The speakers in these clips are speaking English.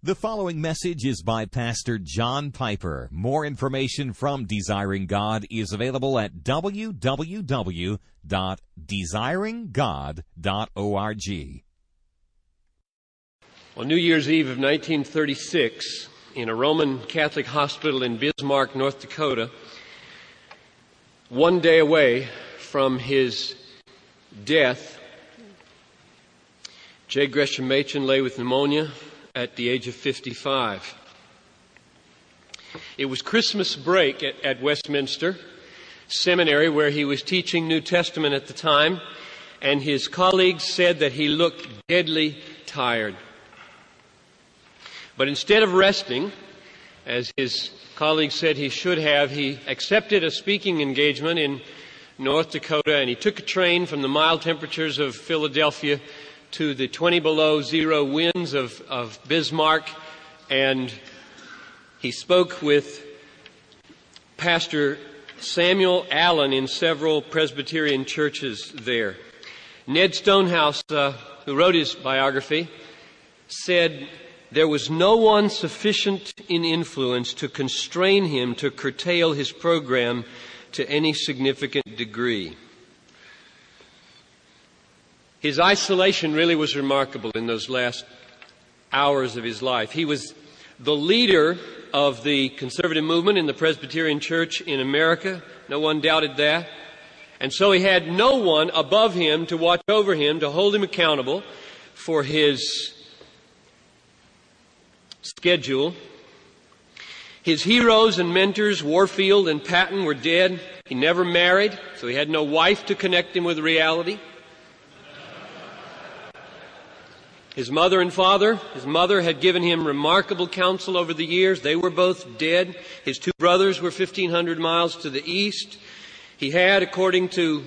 The following message is by Pastor John Piper. More information from Desiring God is available at www.desiringgod.org. On New Year's Eve of 1936, in a Roman Catholic hospital in Bismarck, North Dakota, one day away from his death, J. Gresham Machen lay with pneumonia at the age of 55. It was Christmas break at, at, Westminster Seminary where he was teaching New Testament at the time, and his colleagues said that he looked deadly tired. But instead of resting, as his colleagues said he should have, he accepted a speaking engagement in North Dakota and he took a train from the mild temperatures of Philadelphia to the 20 below zero winds of, of Bismarck, and he spoke with Pastor Samuel Allen in several Presbyterian churches there. Ned Stonehouse, uh, who wrote his biography, said there was no one sufficient in influence to constrain him to curtail his program to any significant degree. His isolation really was remarkable in those last hours of his life. He was the leader of the conservative movement in the Presbyterian Church in America. No one doubted that. And so he had no one above him to watch over him, to hold him accountable for his schedule. His heroes and mentors, Warfield and Patton, were dead. He never married, so he had no wife to connect him with reality. His mother and father, his mother had given him remarkable counsel over the years. They were both dead. His two brothers were 1,500 miles to the east. He had, according to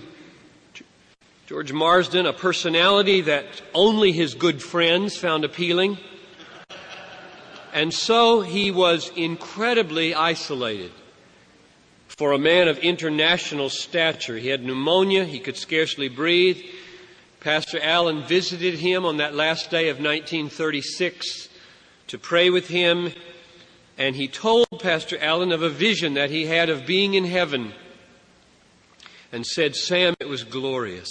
George Marsden, a personality that only his good friends found appealing. And so he was incredibly isolated. For a man of international stature, he had pneumonia, he could scarcely breathe. Pastor Allen visited him on that last day of 1936 to pray with him, and he told Pastor Allen of a vision that he had of being in heaven and said, Sam, it was glorious.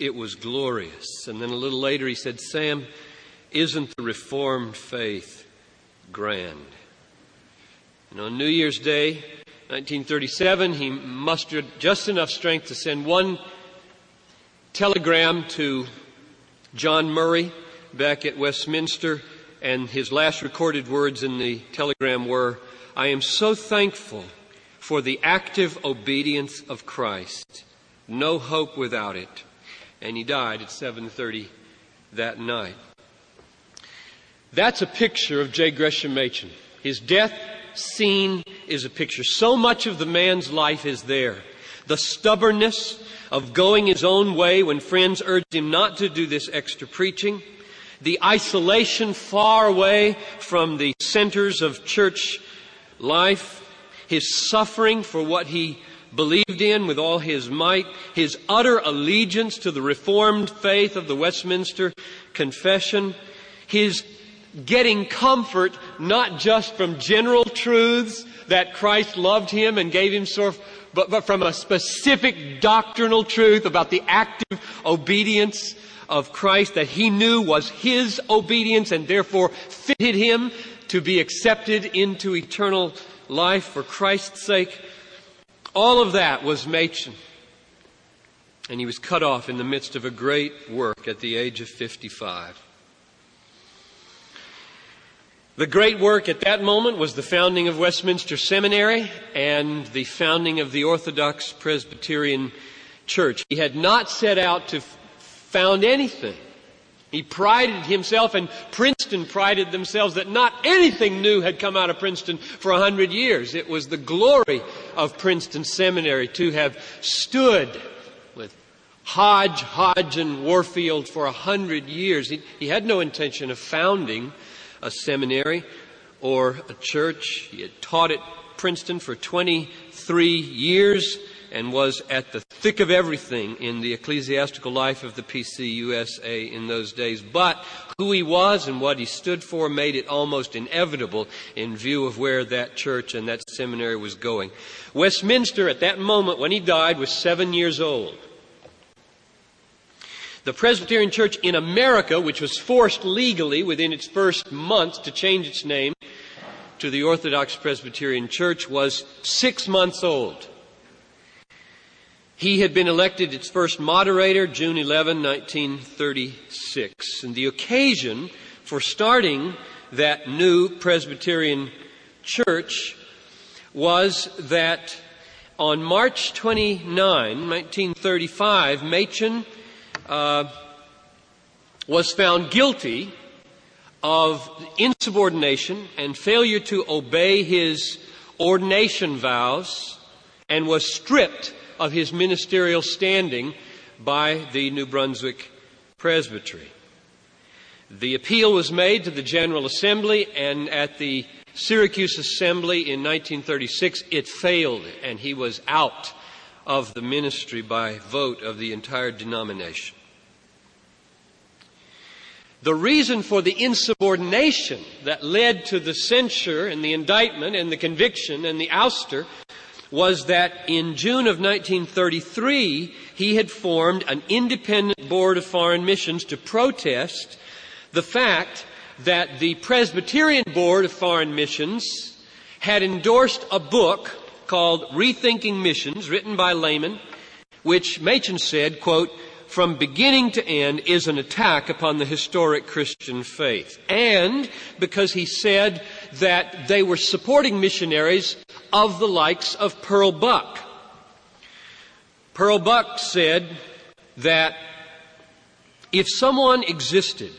It was glorious. And then a little later he said, Sam, isn't the Reformed faith grand? And on New Year's Day, 1937, he mustered just enough strength to send one telegram to John Murray back at Westminster, and his last recorded words in the telegram were, I am so thankful for the active obedience of Christ. No hope without it. And he died at 7:30 that night. That's a picture of J. Gresham Machen. His death scene is a picture. So much of the man's life is there. The stubbornness, of going his own way when friends urged him not to do this extra preaching, the isolation far away from the centers of church life, his suffering for what he believed in with all his might, his utter allegiance to the Reformed faith of the Westminster Confession, his getting comfort not just from general truths that Christ loved him and gave him sort of but, but from a specific doctrinal truth about the active obedience of Christ that he knew was his obedience and therefore fitted him to be accepted into eternal life for Christ's sake. All of that was Machen. And he was cut off in the midst of a great work at the age of 55. The great work at that moment was the founding of Westminster Seminary and the founding of the Orthodox Presbyterian Church. He had not set out to found anything. He prided himself, and Princeton prided themselves that not anything new had come out of Princeton for a hundred years. It was the glory of Princeton Seminary to have stood with Hodge, Hodge, and Warfield for a hundred years. He, he had no intention of founding a seminary or a church. He had taught at Princeton for 23 years and was at the thick of everything in the ecclesiastical life of the PCUSA in those days. But who he was and what he stood for made it almost inevitable in view of where that church and that seminary was going. Westminster, at that moment when he died, was seven years old. The Presbyterian Church in America, which was forced legally within its first month to change its name to the Orthodox Presbyterian Church, was six months old. He had been elected its first moderator June 11, 1936. And the occasion for starting that new Presbyterian church was that on March 29, 1935, Machen uh, was found guilty of insubordination and failure to obey his ordination vows and was stripped of his ministerial standing by the New Brunswick Presbytery. The appeal was made to the General Assembly, and at the Syracuse Assembly in 1936, it failed, and he was out of the ministry by vote of the entire denomination. The reason for the insubordination that led to the censure and the indictment and the conviction and the ouster was that in June of 1933, he had formed an independent board of foreign missions to protest the fact that the Presbyterian Board of Foreign Missions had endorsed a book called Rethinking Missions, written by laymen, which Machen said, quote, from beginning to end is an attack upon the historic Christian faith. And because he said that they were supporting missionaries of the likes of Pearl Buck. Pearl Buck said that if someone existed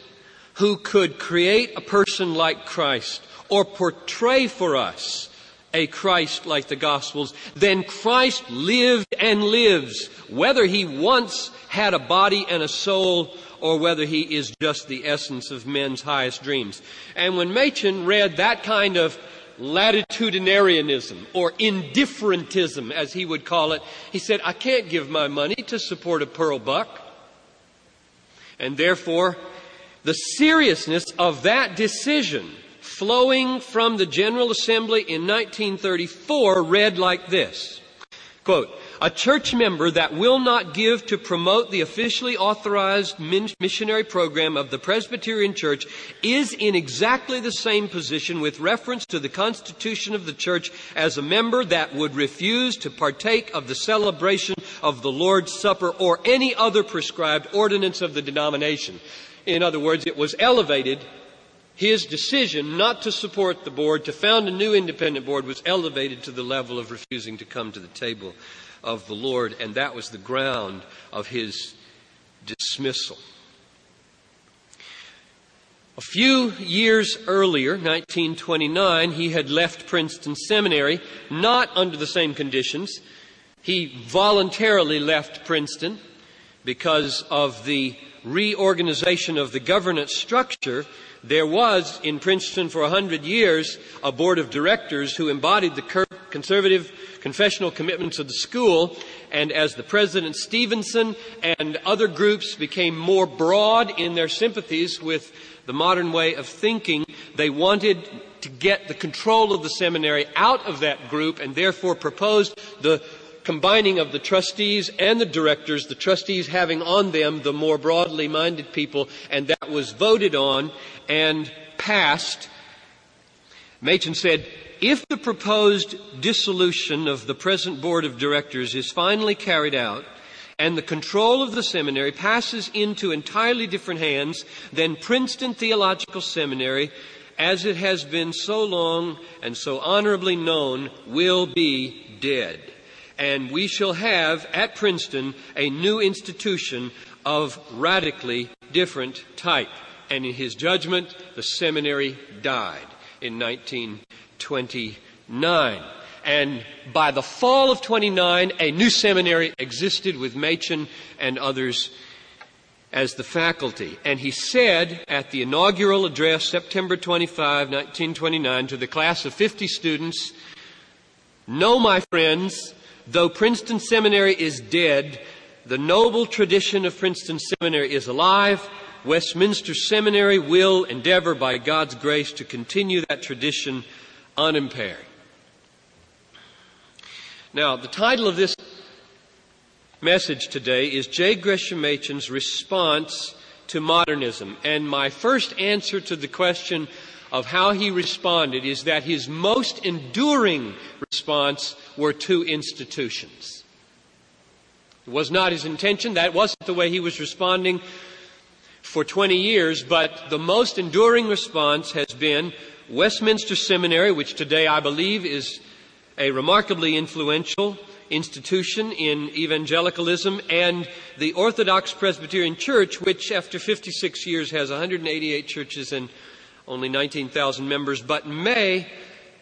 who could create a person like Christ or portray for us a Christ like the Gospels, then Christ lived and lives, whether he once had a body and a soul or whether he is just the essence of men's highest dreams. And when Machen read that kind of latitudinarianism or indifferentism, as he would call it, he said, I can't give my money to support a pearl buck. And therefore, the seriousness of that decision flowing from the General Assembly in 1934 read like this. Quote, a church member that will not give to promote the officially authorized missionary program of the Presbyterian Church is in exactly the same position with reference to the constitution of the church as a member that would refuse to partake of the celebration of the Lord's Supper or any other prescribed ordinance of the denomination. In other words, it was elevated his decision not to support the board, to found a new independent board, was elevated to the level of refusing to come to the table of the Lord, and that was the ground of his dismissal. A few years earlier, 1929, he had left Princeton Seminary, not under the same conditions. He voluntarily left Princeton because of the reorganization of the governance structure there was in Princeton for a hundred years a board of directors who embodied the conservative confessional commitments of the school. And as the president Stevenson and other groups became more broad in their sympathies with the modern way of thinking, they wanted to get the control of the seminary out of that group and therefore proposed the combining of the trustees and the directors, the trustees having on them the more broadly minded people, and that was voted on and passed, Machen said, if the proposed dissolution of the present board of directors is finally carried out, and the control of the seminary passes into entirely different hands, then Princeton Theological Seminary, as it has been so long and so honorably known, will be dead. And we shall have at Princeton a new institution of radically different type and in his judgment, the seminary died in 1929. And by the fall of 29, a new seminary existed with Machen and others as the faculty. And he said at the inaugural address, September 25, 1929, to the class of 50 students, No, my friends, though Princeton Seminary is dead, the noble tradition of Princeton Seminary is alive. Westminster Seminary will endeavor by God's grace to continue that tradition unimpaired. Now, the title of this message today is J. Gresham Machen's response to modernism. And my first answer to the question of how he responded is that his most enduring response were two institutions. It was not his intention, that wasn't the way he was responding for 20 years, but the most enduring response has been Westminster Seminary, which today I believe is a remarkably influential institution in evangelicalism, and the Orthodox Presbyterian Church, which after 56 years has 188 churches and only 19,000 members, but may,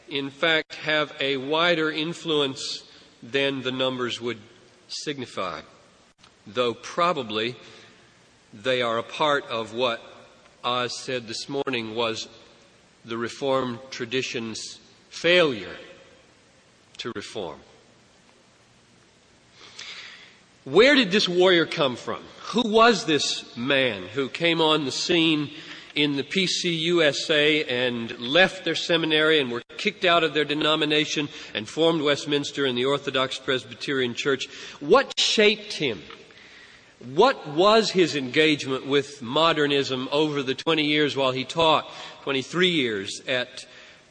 in fact, have a wider influence than the numbers would signify, though probably they are a part of what Os said this morning was the Reformed tradition's failure to reform. Where did this warrior come from? Who was this man who came on the scene in the PCUSA and left their seminary and were kicked out of their denomination and formed Westminster and the Orthodox Presbyterian Church? What shaped him? What was his engagement with modernism over the 20 years while he taught, 23 years at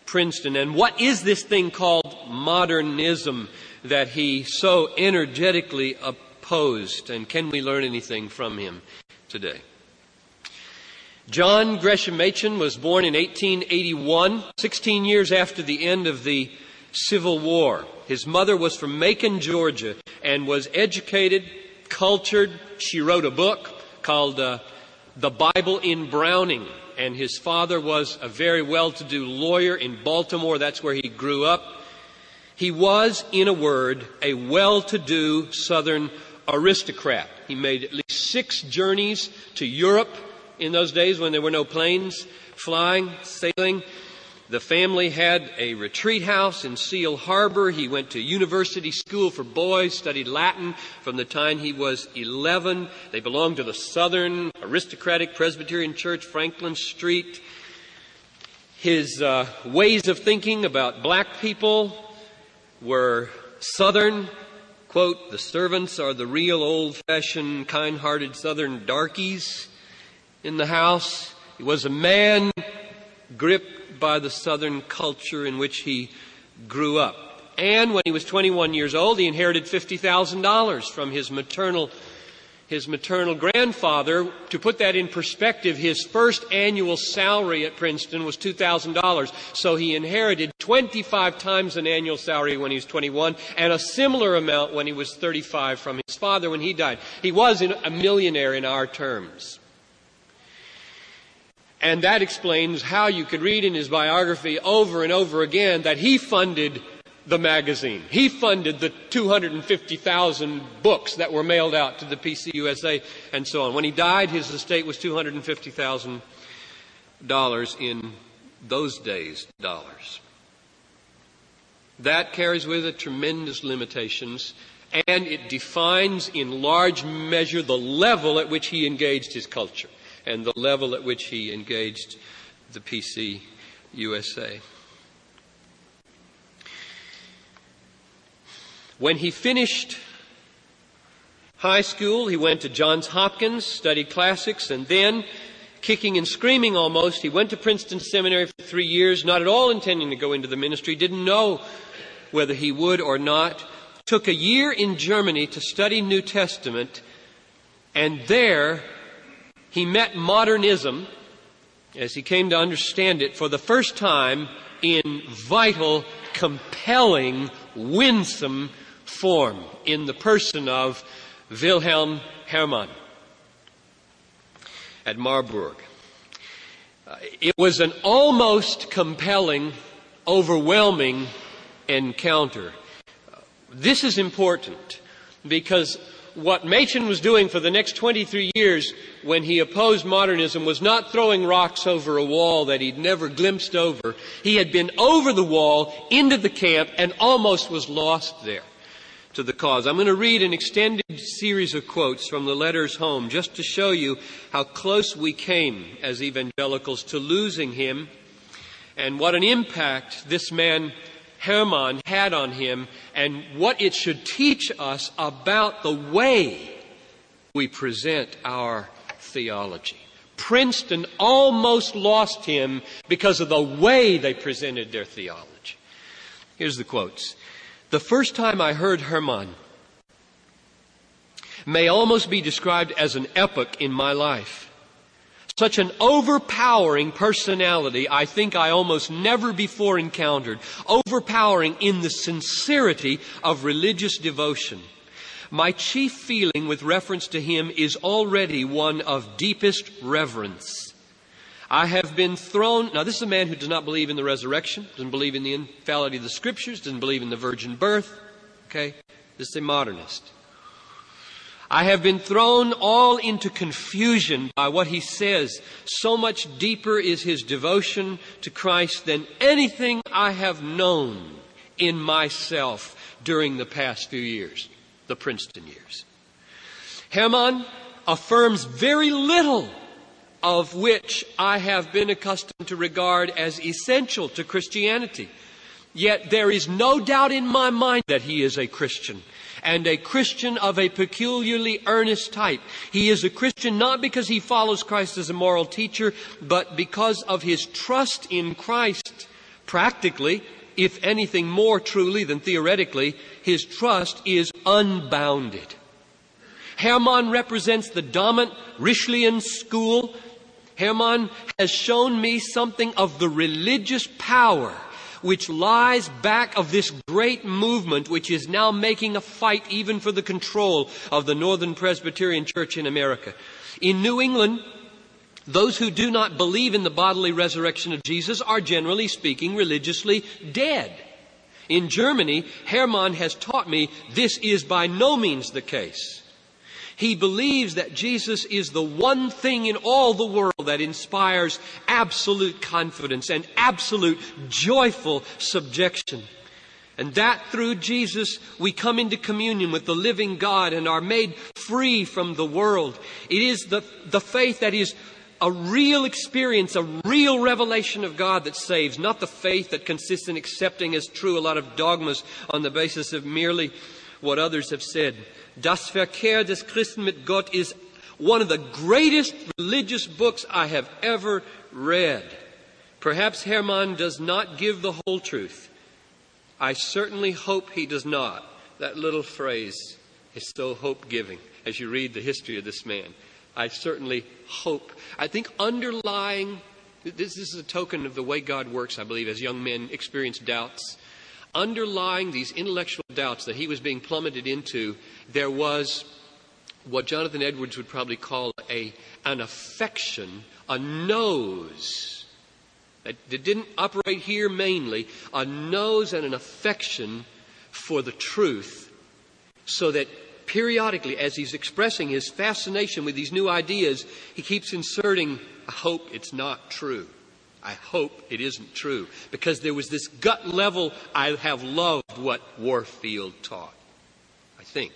Princeton. And what is this thing called modernism that he so energetically opposed? And can we learn anything from him today? John Gresham Machen was born in 1881, 16 years after the end of the Civil War. His mother was from Macon, Georgia, and was educated, cultured. She wrote a book called uh, The Bible in Browning and his father was a very well to do lawyer in Baltimore. That's where he grew up. He was, in a word, a well to do Southern aristocrat. He made at least six journeys to Europe in those days when there were no planes flying, sailing. The family had a retreat house in Seal Harbor. He went to university school for boys, studied Latin from the time he was 11. They belonged to the Southern Aristocratic Presbyterian Church, Franklin Street. His uh, ways of thinking about black people were Southern. Quote, the servants are the real old fashioned, kind hearted Southern darkies in the house. He was a man gripped by the Southern culture in which he grew up. And when he was 21 years old, he inherited $50,000 from his maternal, his maternal grandfather. To put that in perspective, his first annual salary at Princeton was $2,000. So he inherited 25 times an annual salary when he was 21 and a similar amount when he was 35 from his father when he died. He was a millionaire in our terms. And that explains how you could read in his biography over and over again that he funded the magazine. He funded the 250,000 books that were mailed out to the PCUSA and so on. When he died, his estate was $250,000 in those days dollars. That carries with it tremendous limitations and it defines in large measure the level at which he engaged his culture and the level at which he engaged the PC USA. When he finished high school, he went to Johns Hopkins, studied classics, and then, kicking and screaming almost, he went to Princeton Seminary for three years, not at all intending to go into the ministry, didn't know whether he would or not. Took a year in Germany to study New Testament, and there he met modernism as he came to understand it for the first time in vital, compelling, winsome form in the person of Wilhelm Herrmann at Marburg. Uh, it was an almost compelling, overwhelming encounter. This is important because what Machen was doing for the next 23 years when he opposed modernism was not throwing rocks over a wall that he'd never glimpsed over. He had been over the wall into the camp and almost was lost there. to the cause. I'm going to read an extended series of quotes from the letters home just to show you how close we came as evangelicals to losing him and what an impact this man Herrmann had on him and what it should teach us about the way we present our theology. Princeton almost lost him because of the way they presented their theology. Here's the quotes. The first time I heard Herrmann may almost be described as an epoch in my life. Such an overpowering personality I think I almost never before encountered. Overpowering in the sincerity of religious devotion. My chief feeling with reference to him is already one of deepest reverence. I have been thrown. Now, this is a man who does not believe in the resurrection, doesn't believe in the infallibility of the scriptures, doesn't believe in the virgin birth. Okay? This is a modernist. I have been thrown all into confusion by what he says. So much deeper is his devotion to Christ than anything I have known in myself during the past few years, the Princeton years. Herrmann affirms very little of which I have been accustomed to regard as essential to Christianity. Yet there is no doubt in my mind that he is a Christian and a Christian of a peculiarly earnest type. He is a Christian not because he follows Christ as a moral teacher, but because of his trust in Christ. Practically, if anything more truly than theoretically, his trust is unbounded. Herrmann represents the dominant Ritschlian school Herrmann has shown me something of the religious power which lies back of this great movement which is now making a fight even for the control of the Northern Presbyterian Church in America. In New England, those who do not believe in the bodily resurrection of Jesus are generally speaking religiously dead. In Germany, Herrmann has taught me this is by no means the case. He believes that Jesus is the one thing in all the world that inspires absolute confidence and absolute joyful subjection. And that through Jesus we come into communion with the living God and are made free from the world. It is the, the faith that is a real experience, a real revelation of God that saves, not the faith that consists in accepting as true a lot of dogmas on the basis of merely what others have said. Das Verkehr des Christen mit Gott is one of the greatest religious books I have ever read. Perhaps Herrmann does not give the whole truth. I certainly hope he does not. That little phrase is so hope giving as you read the history of this man. I certainly hope. I think underlying, this is a token of the way God works, I believe, as young men experience doubts underlying these intellectual doubts that he was being plummeted into, there was what Jonathan Edwards would probably call a, an affection, a nose. That didn't operate here mainly, a nose and an affection for the truth, so that periodically, as he's expressing his fascination with these new ideas, he keeps inserting, I hope it's not true. I hope it isn't true. Because there was this gut level, I have loved what Warfield taught. I think.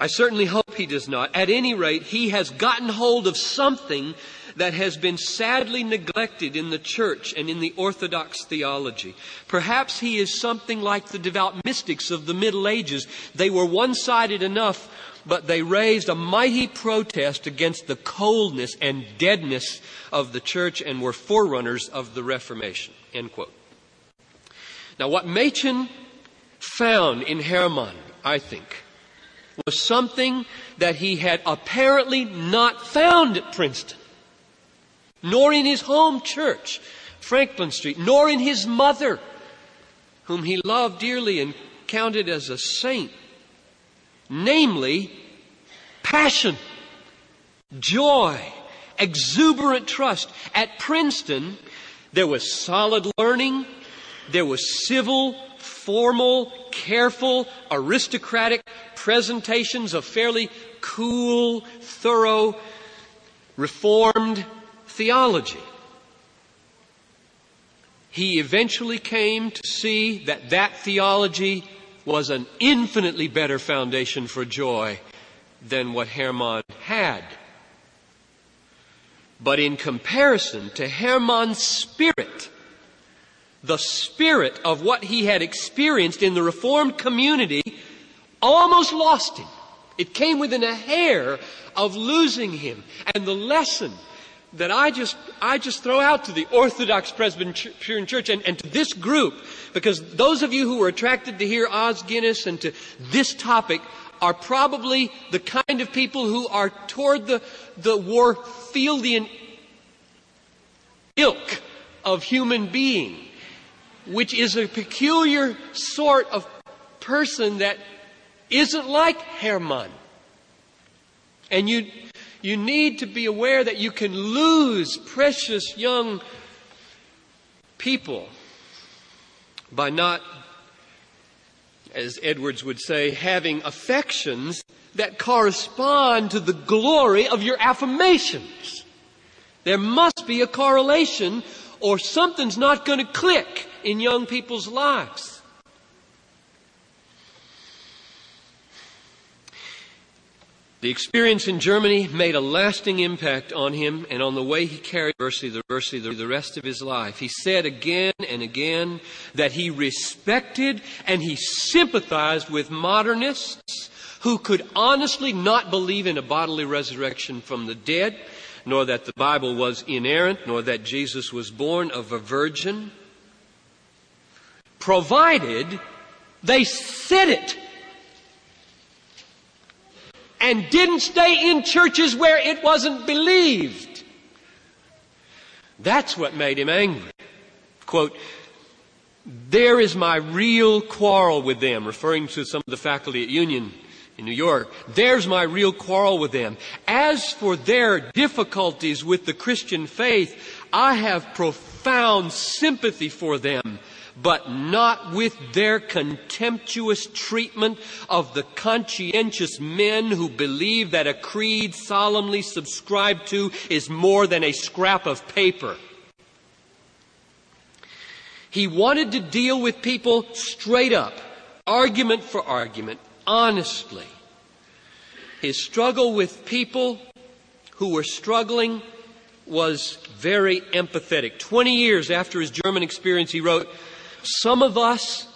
I certainly hope he does not. At any rate, he has gotten hold of something that has been sadly neglected in the church and in the Orthodox theology. Perhaps he is something like the devout mystics of the Middle Ages. They were one sided enough but they raised a mighty protest against the coldness and deadness of the church and were forerunners of the Reformation. End quote. Now, what Machen found in Herrmann, I think, was something that he had apparently not found at Princeton, nor in his home church, Franklin Street, nor in his mother, whom he loved dearly and counted as a saint namely passion, joy, exuberant trust. At Princeton, there was solid learning, there was civil, formal, careful, aristocratic presentations of fairly cool, thorough, reformed theology. He eventually came to see that that theology was an infinitely better foundation for joy than what Herrmann had. But in comparison to Herrmann's spirit, the spirit of what he had experienced in the Reformed community almost lost him. It came within a hair of losing him. And the lesson that I just, I just throw out to the Orthodox Presbyterian Church and, and to this group, because those of you who were attracted to hear Os Guinness and to this topic are probably the kind of people who are toward the, the Warfieldian ilk of human being, which is a peculiar sort of person that isn't like Herrmann. And you, you need to be aware that you can lose precious young people by not, as Edwards would say, having affections that correspond to the glory of your affirmations. There must be a correlation or something's not going to click in young people's lives. The experience in Germany made a lasting impact on him and on the way he carried the rest of his life. He said again and again that he respected and he sympathized with modernists who could honestly not believe in a bodily resurrection from the dead, nor that the Bible was inerrant, nor that Jesus was born of a virgin, provided they said it and didn't stay in churches where it wasn't believed. That's what made him angry. Quote, there is my real quarrel with them, referring to some of the faculty at Union in New York. There's my real quarrel with them. As for their difficulties with the Christian faith, I have profound sympathy for them but not with their contemptuous treatment of the conscientious men who believe that a creed solemnly subscribed to is more than a scrap of paper. He wanted to deal with people straight up, argument for argument, honestly. His struggle with people who were struggling was very empathetic. Twenty years after his German experience, he wrote, some of us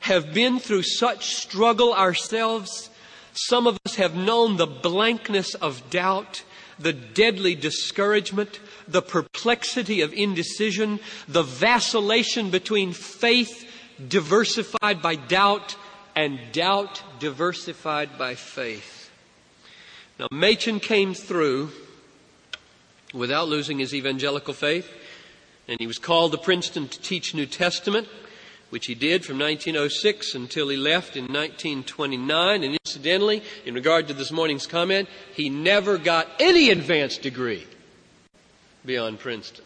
have been through such struggle ourselves. Some of us have known the blankness of doubt, the deadly discouragement, the perplexity of indecision, the vacillation between faith diversified by doubt and doubt diversified by faith. Now, Machen came through without losing his evangelical faith, and he was called to Princeton to teach New Testament which he did from 1906 until he left in 1929. And incidentally, in regard to this morning's comment, he never got any advanced degree beyond Princeton.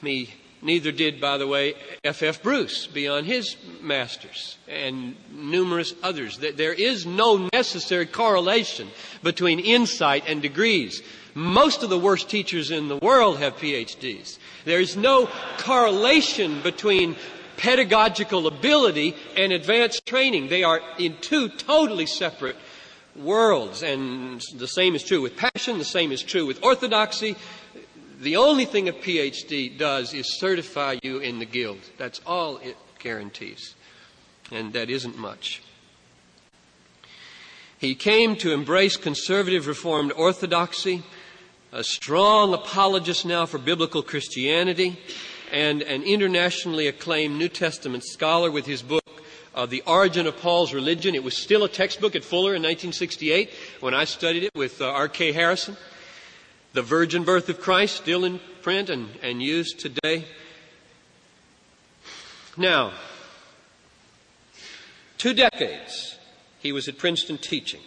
Me, neither did, by the way, F. F. Bruce beyond his master's and numerous others. There is no necessary correlation between insight and degrees. Most of the worst teachers in the world have PhDs. There's no correlation between pedagogical ability and advanced training. They are in two totally separate worlds. And the same is true with passion, the same is true with orthodoxy. The only thing a PhD does is certify you in the guild. That's all it guarantees. And that isn't much. He came to embrace conservative reformed orthodoxy a strong apologist now for biblical Christianity, and an internationally acclaimed New Testament scholar with his book, uh, The Origin of Paul's Religion. It was still a textbook at Fuller in 1968 when I studied it with uh, R.K. Harrison. The Virgin Birth of Christ, still in print and, and used today. Now, two decades he was at Princeton teaching.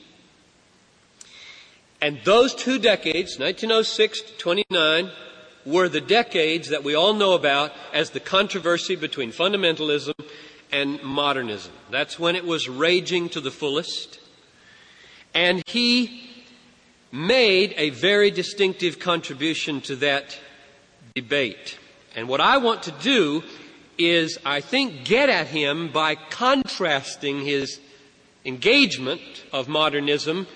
And those two decades, 1906 to 29, were the decades that we all know about as the controversy between fundamentalism and modernism. That's when it was raging to the fullest. And he made a very distinctive contribution to that debate. And what I want to do is, I think, get at him by contrasting his engagement of modernism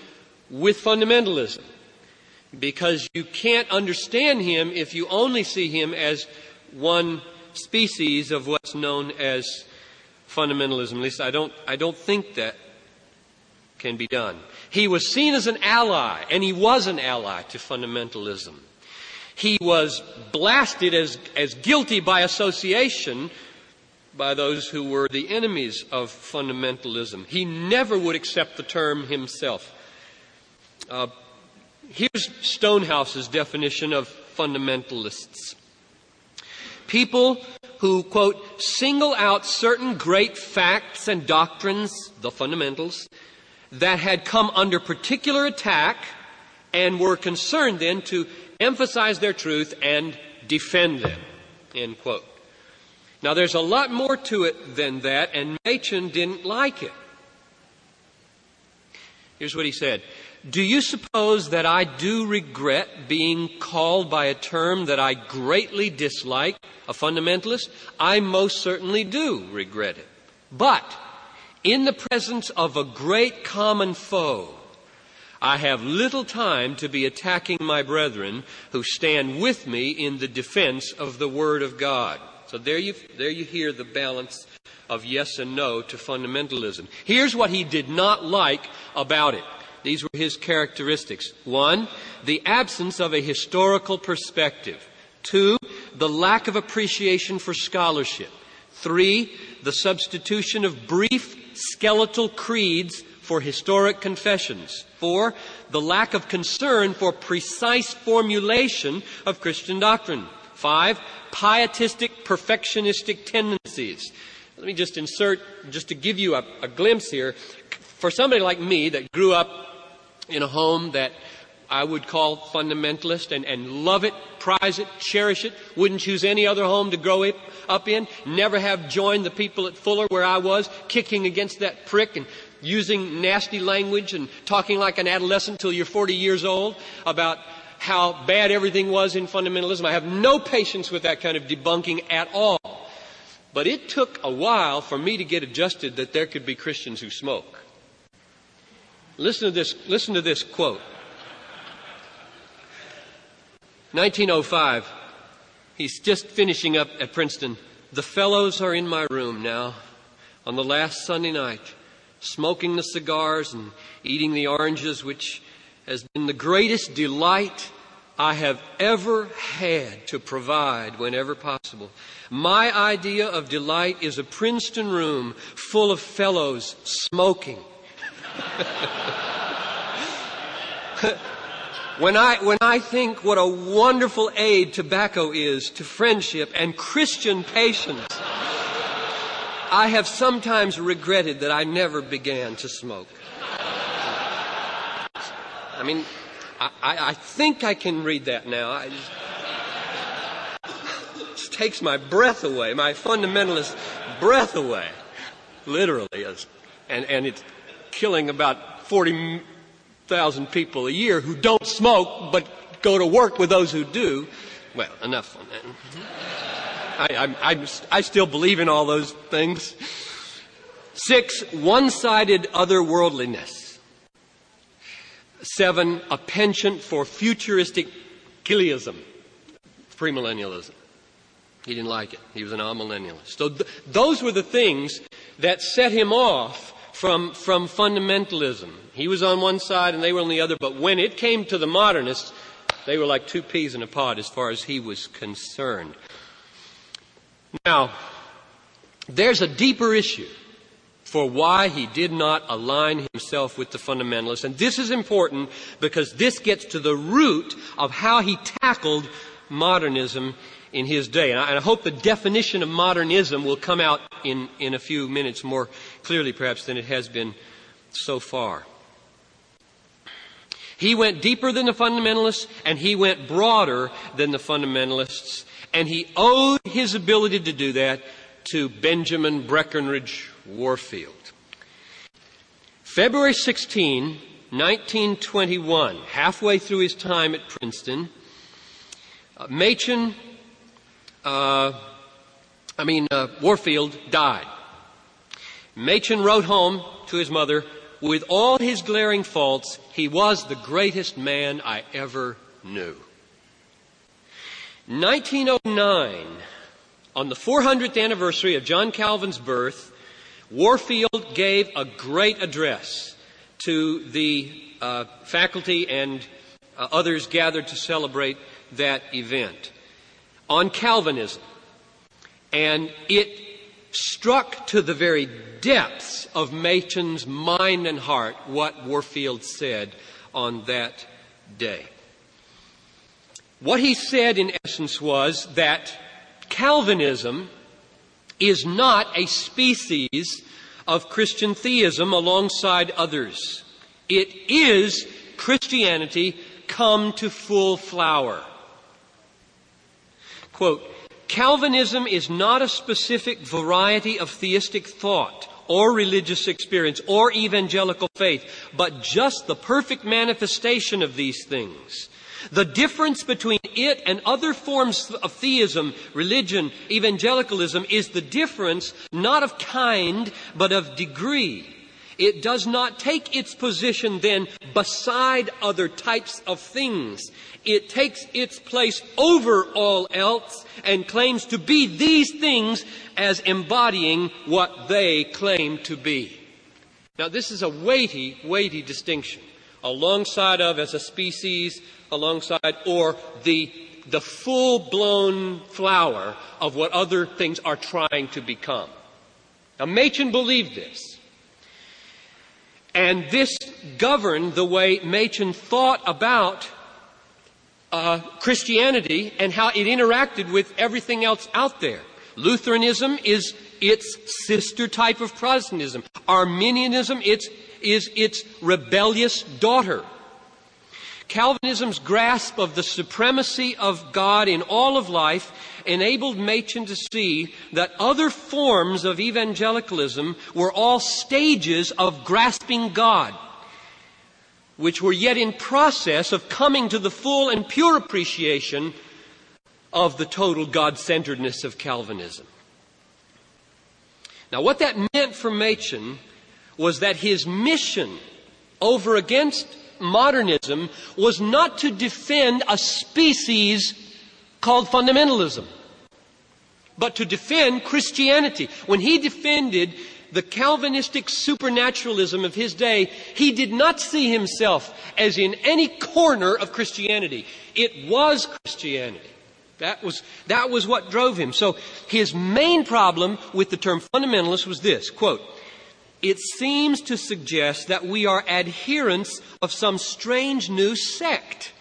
with fundamentalism. Because you can't understand him if you only see him as one species of what's known as fundamentalism. At least I don't, I don't think that can be done. He was seen as an ally, and he was an ally to fundamentalism. He was blasted as, as guilty by association by those who were the enemies of fundamentalism. He never would accept the term himself. Uh, here's Stonehouse's definition of fundamentalists people who, quote, single out certain great facts and doctrines, the fundamentals, that had come under particular attack and were concerned then to emphasize their truth and defend them, end quote. Now there's a lot more to it than that, and Machen didn't like it. Here's what he said. Do you suppose that I do regret being called by a term that I greatly dislike, a fundamentalist? I most certainly do regret it. But in the presence of a great common foe, I have little time to be attacking my brethren who stand with me in the defense of the Word of God. So there you, there you hear the balance of yes and no to fundamentalism. Here's what he did not like about it. These were his characteristics. One, the absence of a historical perspective. Two, the lack of appreciation for scholarship. Three, the substitution of brief skeletal creeds for historic confessions. Four, the lack of concern for precise formulation of Christian doctrine. Five, pietistic perfectionistic tendencies. Let me just insert, just to give you a, a glimpse here. For somebody like me that grew up in a home that I would call fundamentalist and, and love it, prize it, cherish it, wouldn't choose any other home to grow up in, never have joined the people at Fuller where I was, kicking against that prick and using nasty language and talking like an adolescent till you're 40 years old about how bad everything was in fundamentalism. I have no patience with that kind of debunking at all. But it took a while for me to get adjusted that there could be Christians who smoke. Listen to this, listen to this quote. 1905. He's just finishing up at Princeton. The fellows are in my room now on the last Sunday night, smoking the cigars and eating the oranges, which has been the greatest delight I have ever had to provide whenever possible. My idea of delight is a Princeton room full of fellows smoking. when I, when I think what a wonderful aid tobacco is to friendship and Christian patience, I have sometimes regretted that I never began to smoke. I mean, I, I think I can read that now. I just, takes my breath away, my fundamentalist breath away, literally. And, and it's killing about 40,000 people a year who don't smoke but go to work with those who do. Well, enough on that. I, I, I, I still believe in all those things. Six, one-sided otherworldliness. Seven, a penchant for futuristic chiliasm, premillennialism. He didn't like it. He was an amillennialist. So th- those were the things that set him off from, from fundamentalism. He was on one side and they were on the other, but when it came to the modernists, they were like two peas in a pod as far as he was concerned. Now, there's a deeper issue for why he did not align himself with the fundamentalists. And this is important because this gets to the root of how he tackled modernism in his day. And I, and I hope the definition of modernism will come out in, in a few minutes more clearly, perhaps, than it has been so far. He went deeper than the fundamentalists, and he went broader than the fundamentalists, and he owed his ability to do that to Benjamin Breckinridge Warfield. February 16, 1921, halfway through his time at Princeton, uh, Machen uh, I mean, uh, Warfield died. Machen wrote home to his mother, with all his glaring faults, he was the greatest man I ever knew. 1909, on the 400th anniversary of John Calvin's birth, Warfield gave a great address to the uh, faculty and uh, others gathered to celebrate that event on Calvinism. And it struck to the very depths of Machen's mind and heart what Warfield said on that day. What he said, in essence, was that Calvinism is not a species of Christian theism alongside others. It is Christianity come to full flower. Quote, Calvinism is not a specific variety of theistic thought or religious experience or evangelical faith, but just the perfect manifestation of these things. The difference between it and other forms of theism, religion, evangelicalism is the difference not of kind, but of degree. It does not take its position then beside other types of things. It takes its place over all else and claims to be these things as embodying what they claim to be. Now, this is a weighty, weighty distinction. Alongside of, as a species, alongside, or the, the full blown flower of what other things are trying to become. Now, Machen believed this. And this governed the way Machen thought about uh, Christianity and how it interacted with everything else out there. Lutheranism is its sister type of Protestantism. Arminianism it's, is its rebellious daughter. Calvinism's grasp of the supremacy of God in all of life enabled Machen to see that other forms of evangelicalism were all stages of grasping God, which were yet in process of coming to the full and pure appreciation of the total God centeredness of Calvinism. Now, what that meant for Machen was that his mission over against modernism was not to defend a species called fundamentalism, but to defend Christianity. When he defended the Calvinistic supernaturalism of his day, he did not see himself as in any corner of Christianity. It was Christianity. That was, that was what drove him. So his main problem with the term fundamentalist was this, quote, it seems to suggest that we are adherents of some strange new sect.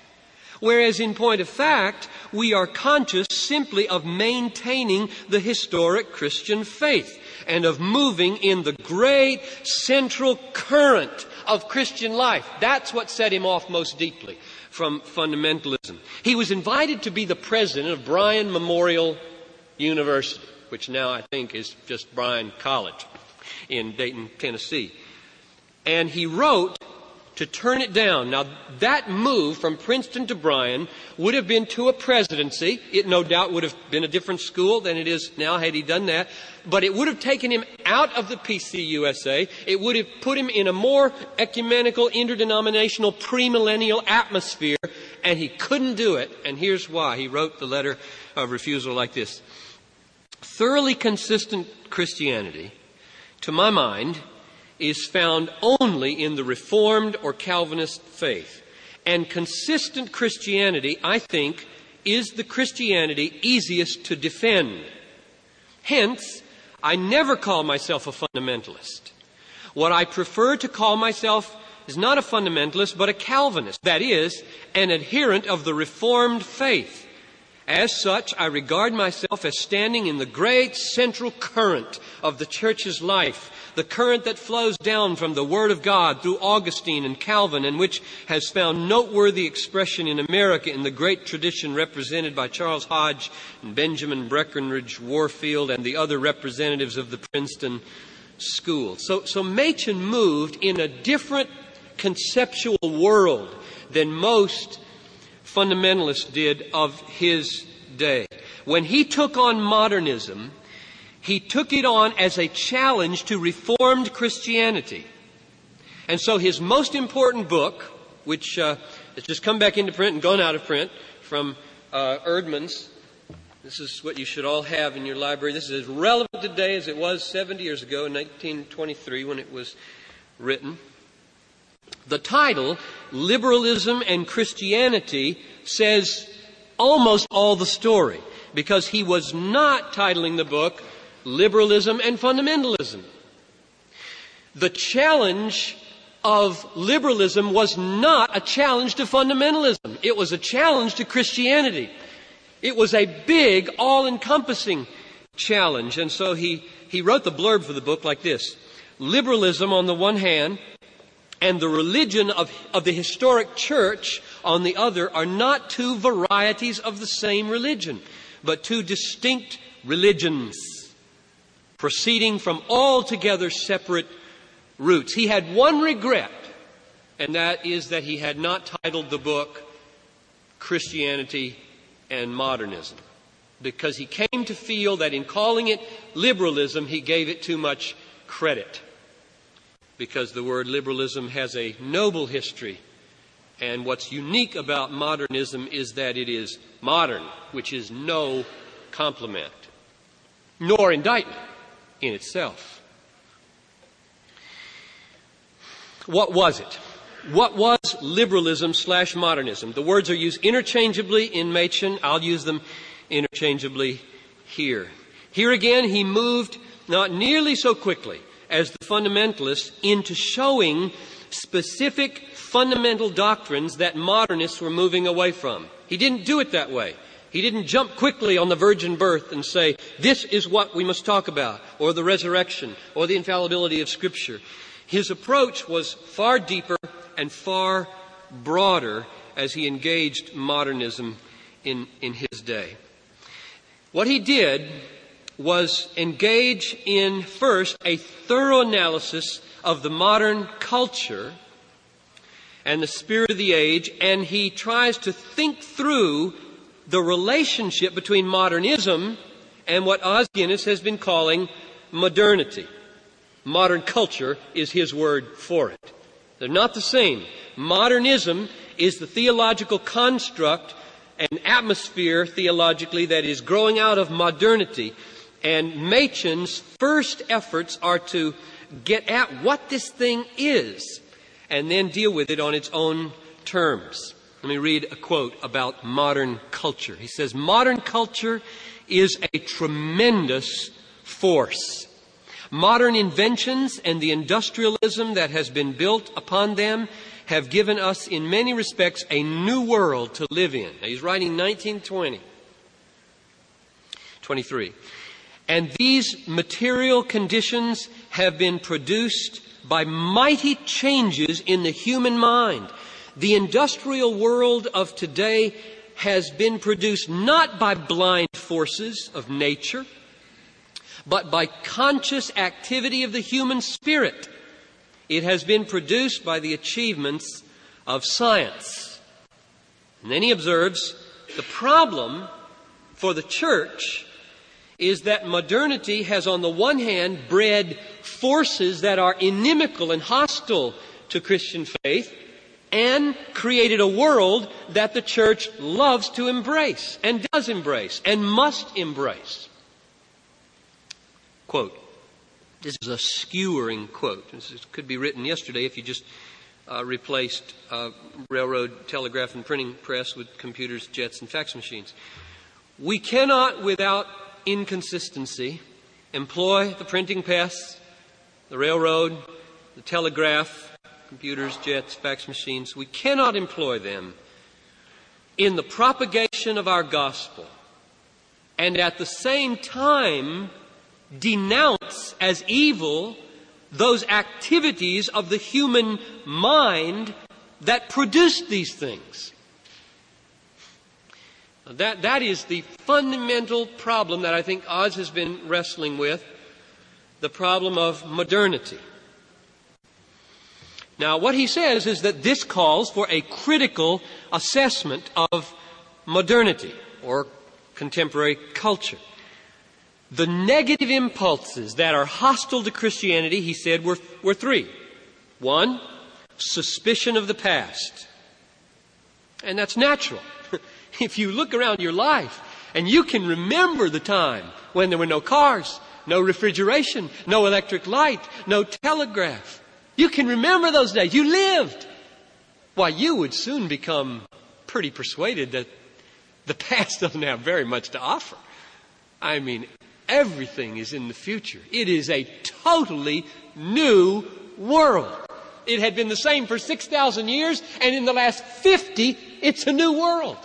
Whereas in point of fact, we are conscious simply of maintaining the historic Christian faith and of moving in the great central current of Christian life. That's what set him off most deeply from fundamentalism. He was invited to be the president of Bryan Memorial University, which now I think is just Bryan College in Dayton, Tennessee. And he wrote to turn it down. Now, that move from Princeton to Bryan would have been to a presidency. It no doubt would have been a different school than it is now had he done that. But it would have taken him out of the PCUSA. It would have put him in a more ecumenical, interdenominational, premillennial atmosphere. And he couldn't do it. And here's why. He wrote the letter of refusal like this. Thoroughly consistent Christianity to my mind, is found only in the Reformed or Calvinist faith. And consistent Christianity, I think, is the Christianity easiest to defend. Hence, I never call myself a fundamentalist. What I prefer to call myself is not a fundamentalist, but a Calvinist. That is, an adherent of the Reformed faith. As such, I regard myself as standing in the great central current of the church's life, the current that flows down from the Word of God through Augustine and Calvin, and which has found noteworthy expression in America in the great tradition represented by Charles Hodge and Benjamin Breckinridge Warfield and the other representatives of the Princeton School. So, so Machen moved in a different conceptual world than most fundamentalists did of his day. When he took on modernism, he took it on as a challenge to Reformed Christianity. And so his most important book, which uh, has just come back into print and gone out of print from uh, Eerdmans, this is what you should all have in your library. This is as relevant today as it was 70 years ago in 1923 when it was written. The title, Liberalism and Christianity, says almost all the story because he was not titling the book Liberalism and Fundamentalism. The challenge of liberalism was not a challenge to fundamentalism. It was a challenge to Christianity. It was a big, all-encompassing challenge. And so he, he wrote the blurb for the book like this. Liberalism on the one hand and the religion of, of the historic church on the other are not two varieties of the same religion, but two distinct religions proceeding from altogether separate roots. He had one regret, and that is that he had not titled the book Christianity and Modernism. Because he came to feel that in calling it liberalism, he gave it too much credit. Because the word liberalism has a noble history. And what's unique about modernism is that it is modern, which is no compliment, nor indictment in itself. What was it? What was liberalism slash modernism? The words are used interchangeably in Machen. I'll use them interchangeably here. Here again, he moved not nearly so quickly as the fundamentalists into showing specific fundamental doctrines that modernists were moving away from. He didn't do it that way. He didn't jump quickly on the virgin birth and say, this is what we must talk about, or the resurrection, or the infallibility of Scripture. His approach was far deeper and far broader as he engaged modernism in, in his day. What he did was engage in first a thorough analysis of the modern culture and the spirit of the age, and he tries to think through the relationship between modernism and what Guinness has been calling modernity. Modern culture is his word for it. They're not the same. Modernism is the theological construct and atmosphere theologically that is growing out of modernity. And Machen's first efforts are to get at what this thing is and then deal with it on its own terms. Let me read a quote about modern culture. He says, Modern culture is a tremendous force. Modern inventions and the industrialism that has been built upon them have given us, in many respects, a new world to live in. Now, he's writing 1920. 23. And these material conditions have been produced by mighty changes in the human mind the industrial world of today has been produced not by blind forces of nature, but by conscious activity of the human spirit. It has been produced by the achievements of science. And then he observes the problem for the church is that modernity has, on the one hand, bred forces that are inimical and hostile to Christian faith, and created a world that the church loves to embrace and does embrace and must embrace. Quote. This is a skewering quote. This could be written yesterday if you just uh, replaced uh, railroad, telegraph, and printing press with computers, jets, and fax machines. We cannot, without inconsistency, employ the printing press, the railroad, the telegraph, computers, jets, fax machines, we cannot employ them in the propagation of our gospel and at the same time denounce as evil those activities of the human mind that produced these things. That, that is the fundamental problem that I think Os has been wrestling with the problem of modernity. Now, what he says is that this calls for a critical assessment of modernity or contemporary culture. The negative impulses that are hostile to Christianity, he said, were, were three. One, suspicion of the past. And that's natural. if you look around your life and you can remember the time when there were no cars, no refrigeration, no electric light, no telegraph. You can remember those days. You lived. Why, you would soon become pretty persuaded that the past doesn't have very much to offer. I mean, everything is in the future. It is a totally new world. It had been the same for 6,000 years, and in the last 50, it's a new world.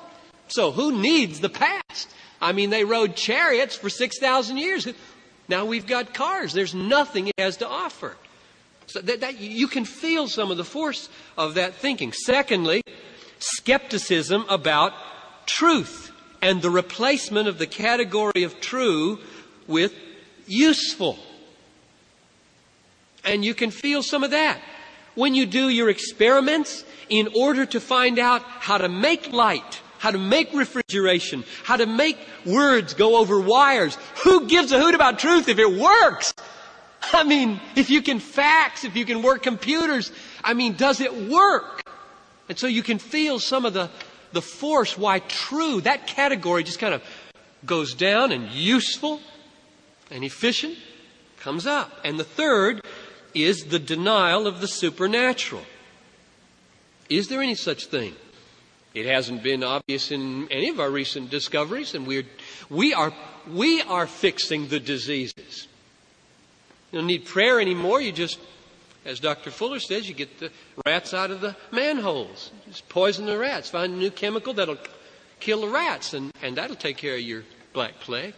So who needs the past? I mean, they rode chariots for 6,000 years. Now we've got cars. There's nothing it has to offer. So that, that, you can feel some of the force of that thinking. Secondly, skepticism about truth and the replacement of the category of true with useful. And you can feel some of that. When you do your experiments in order to find out how to make light, how to make refrigeration, how to make words go over wires. Who gives a hoot about truth if it works? I mean, if you can fax, if you can work computers, I mean, does it work? And so you can feel some of the, the force why true, that category just kind of goes down and useful and efficient comes up. And the third is the denial of the supernatural. Is there any such thing? It hasn't been obvious in any of our recent discoveries, and we're, we, are, we are fixing the diseases. You don't need prayer anymore. You just, as Dr. Fuller says, you get the rats out of the manholes. Just poison the rats. Find a new chemical that'll kill the rats, and, and that'll take care of your black plague.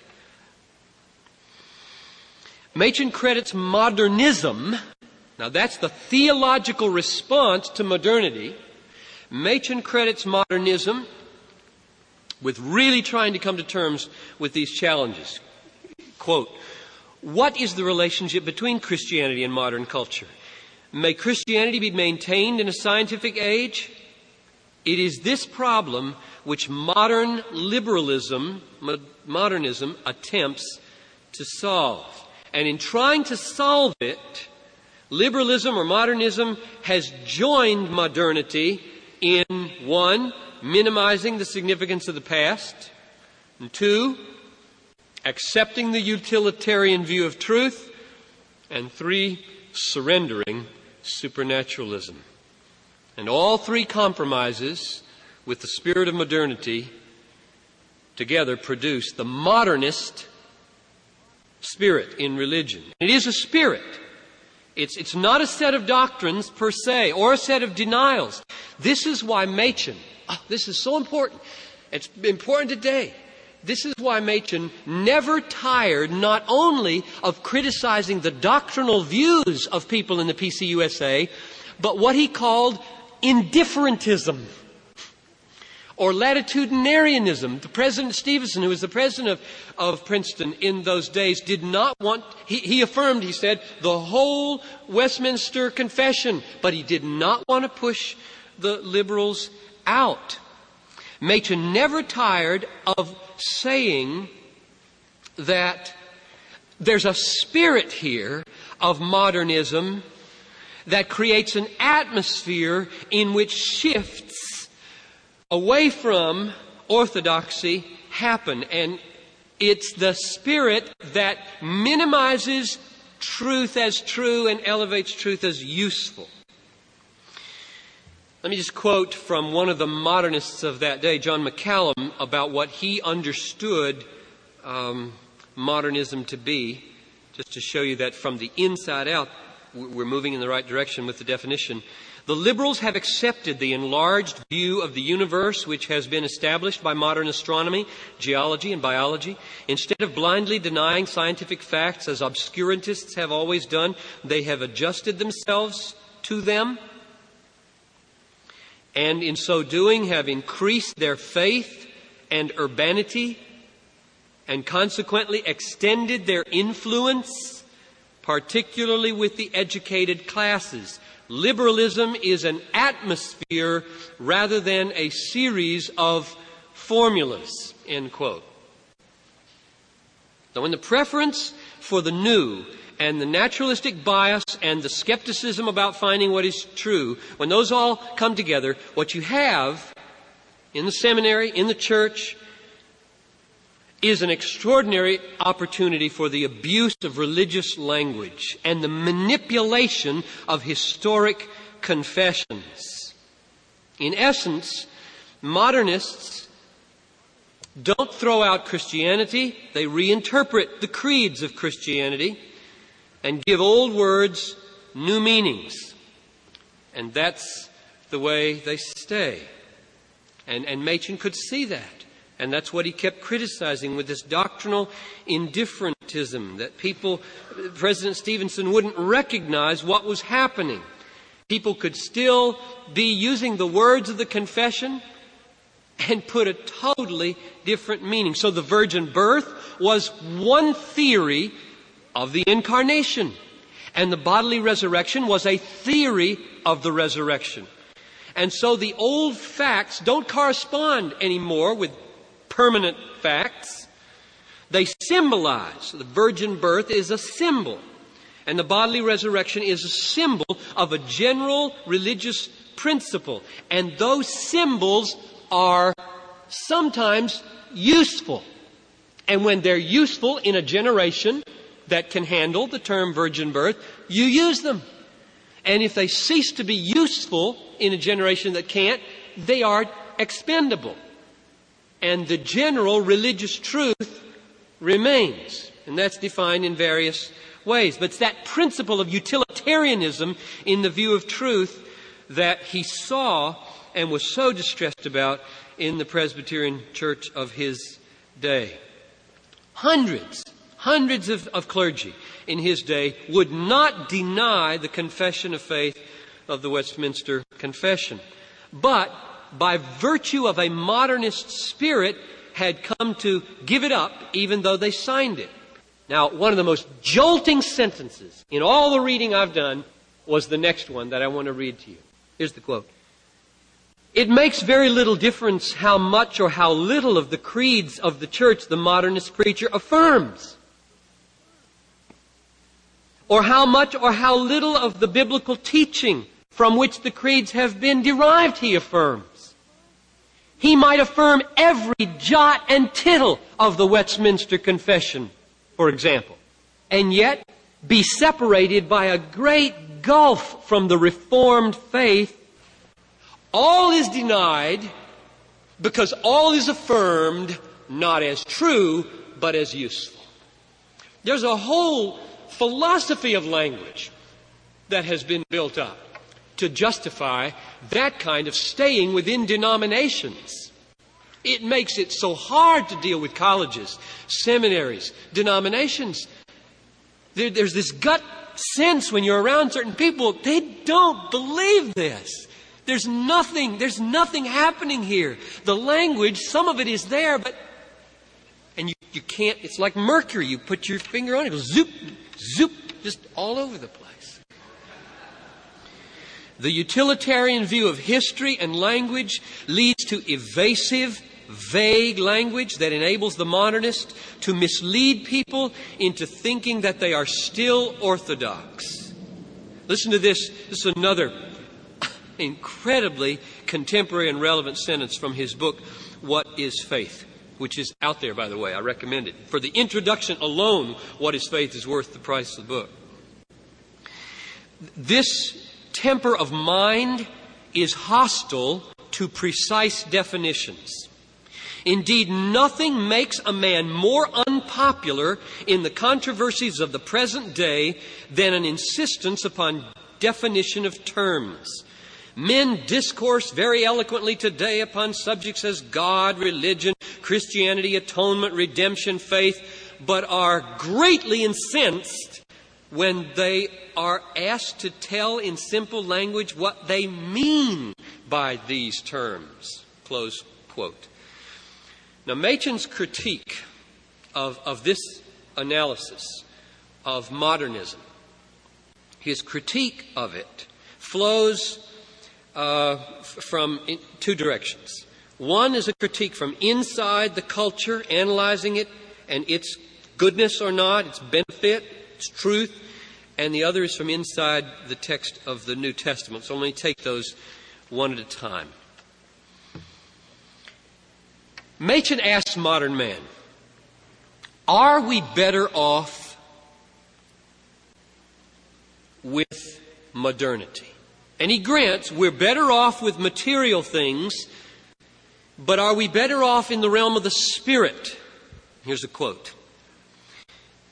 Machen credits modernism. Now that's the theological response to modernity Machen credits modernism with really trying to come to terms with these challenges. Quote, what is the relationship between Christianity and modern culture? May Christianity be maintained in a scientific age? It is this problem which modern liberalism, modernism, attempts to solve. And in trying to solve it, liberalism or modernism has joined modernity in one, minimizing the significance of the past, and two, accepting the utilitarian view of truth, and three, surrendering supernaturalism. And all three compromises with the spirit of modernity together produce the modernist spirit in religion. It is a spirit. It's, it's not a set of doctrines per se or a set of denials. This is why Machen, oh, this is so important. It's important today. This is why Machen never tired not only of criticizing the doctrinal views of people in the PCUSA, but what he called indifferentism or latitudinarianism. The President Stevenson, who was the president of, of Princeton in those days, did not want, he, he affirmed, he said, the whole Westminster Confession, but he did not want to push the liberals out. Machen never tired of saying that there's a spirit here of modernism that creates an atmosphere in which shifts away from orthodoxy happen. And it's the spirit that minimizes truth as true and elevates truth as useful. Let me just quote from one of the modernists of that day, John McCallum, about what he understood um, modernism to be, just to show you that from the inside out, we're moving in the right direction with the definition. The liberals have accepted the enlarged view of the universe which has been established by modern astronomy, geology, and biology. Instead of blindly denying scientific facts as obscurantists have always done, they have adjusted themselves to them and in so doing have increased their faith and urbanity and consequently extended their influence, particularly with the educated classes. Liberalism is an atmosphere rather than a series of formulas. End quote. So when the preference for the new and the naturalistic bias and the skepticism about finding what is true, when those all come together, what you have in the seminary, in the church, is an extraordinary opportunity for the abuse of religious language and the manipulation of historic confessions. In essence, modernists don't throw out Christianity, they reinterpret the creeds of Christianity and give old words new meanings. And that's the way they stay. And, and Machen could see that. And that's what he kept criticizing with this doctrinal indifferentism that people, President Stevenson wouldn't recognize what was happening. People could still be using the words of the confession and put a totally different meaning. So the virgin birth was one theory of the incarnation. And the bodily resurrection was a theory of the resurrection. And so the old facts don't correspond anymore with permanent facts. They symbolize. The virgin birth is a symbol. And the bodily resurrection is a symbol of a general religious principle. And those symbols are sometimes useful. And when they're useful in a generation that can handle the term virgin birth, you use them. And if they cease to be useful in a generation that can't, they are expendable. And the general religious truth remains. And that's defined in various ways. But it's that principle of utilitarianism in the view of truth that he saw and was so distressed about in the Presbyterian church of his day. Hundreds, hundreds of, of clergy in his day would not deny the confession of faith of the Westminster Confession, but by virtue of a modernist spirit had come to give it up even though they signed it. Now, one of the most jolting sentences in all the reading I've done was the next one that I want to read to you. Here's the quote. It makes very little difference how much or how little of the creeds of the church the modernist preacher affirms. Or how much or how little of the biblical teaching from which the creeds have been derived he affirms. He might affirm every jot and tittle of the Westminster Confession, for example, and yet be separated by a great gulf from the Reformed faith all is denied because all is affirmed not as true, but as useful. There's a whole philosophy of language that has been built up to justify that kind of staying within denominations. It makes it so hard to deal with colleges, seminaries, denominations. There, there's this gut sense when you're around certain people, they don't believe this. There's nothing, there's nothing happening here. The language, some of it is there, but, and you, you can't, it's like mercury. You put your finger on it, it goes zoop, zoop, just all over the place. The utilitarian view of history and language leads to evasive, vague language that enables the modernist to mislead people into thinking that they are still orthodox. Listen to this. This is another incredibly contemporary and relevant sentence from his book, What is Faith? Which is out there, by the way. I recommend it. For the introduction alone, What is Faith is worth the price of the book. This temper of mind is hostile to precise definitions. Indeed, nothing makes a man more unpopular in the controversies of the present day than an insistence upon definition of terms. Men discourse very eloquently today upon subjects as God, religion, Christianity, atonement, redemption, faith, but are greatly incensed when they are asked to tell in simple language what they mean by these terms. Close quote. Now, Machen's critique of, of this analysis of modernism, his critique of it, flows uh, from two directions. One is a critique from inside the culture, analyzing it and its goodness or not, its benefit, its truth, and the other is from inside the text of the New Testament. So let me take those one at a time. Machen asks modern man, are we better off with modernity? And he grants we're better off with material things, but are we better off in the realm of the spirit? Here's a quote.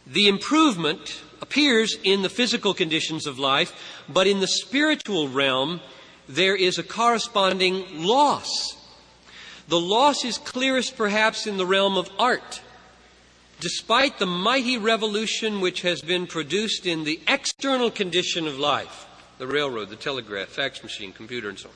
The improvement appears in the physical conditions of life, but in the spiritual realm, there is a corresponding loss. The loss is clearest perhaps in the realm of art. Despite the mighty revolution which has been produced in the external condition of life, the railroad, the telegraph, fax machine, computer, and so on.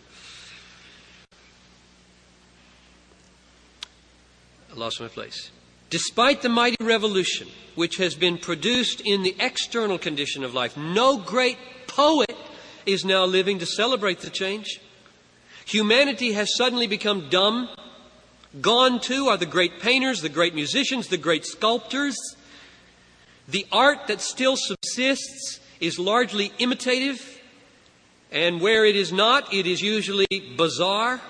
I lost my place. Despite the mighty revolution which has been produced in the external condition of life, no great poet is now living to celebrate the change. Humanity has suddenly become dumb. Gone too are the great painters, the great musicians, the great sculptors. The art that still subsists is largely imitative, and where it is not, it is usually bizarre.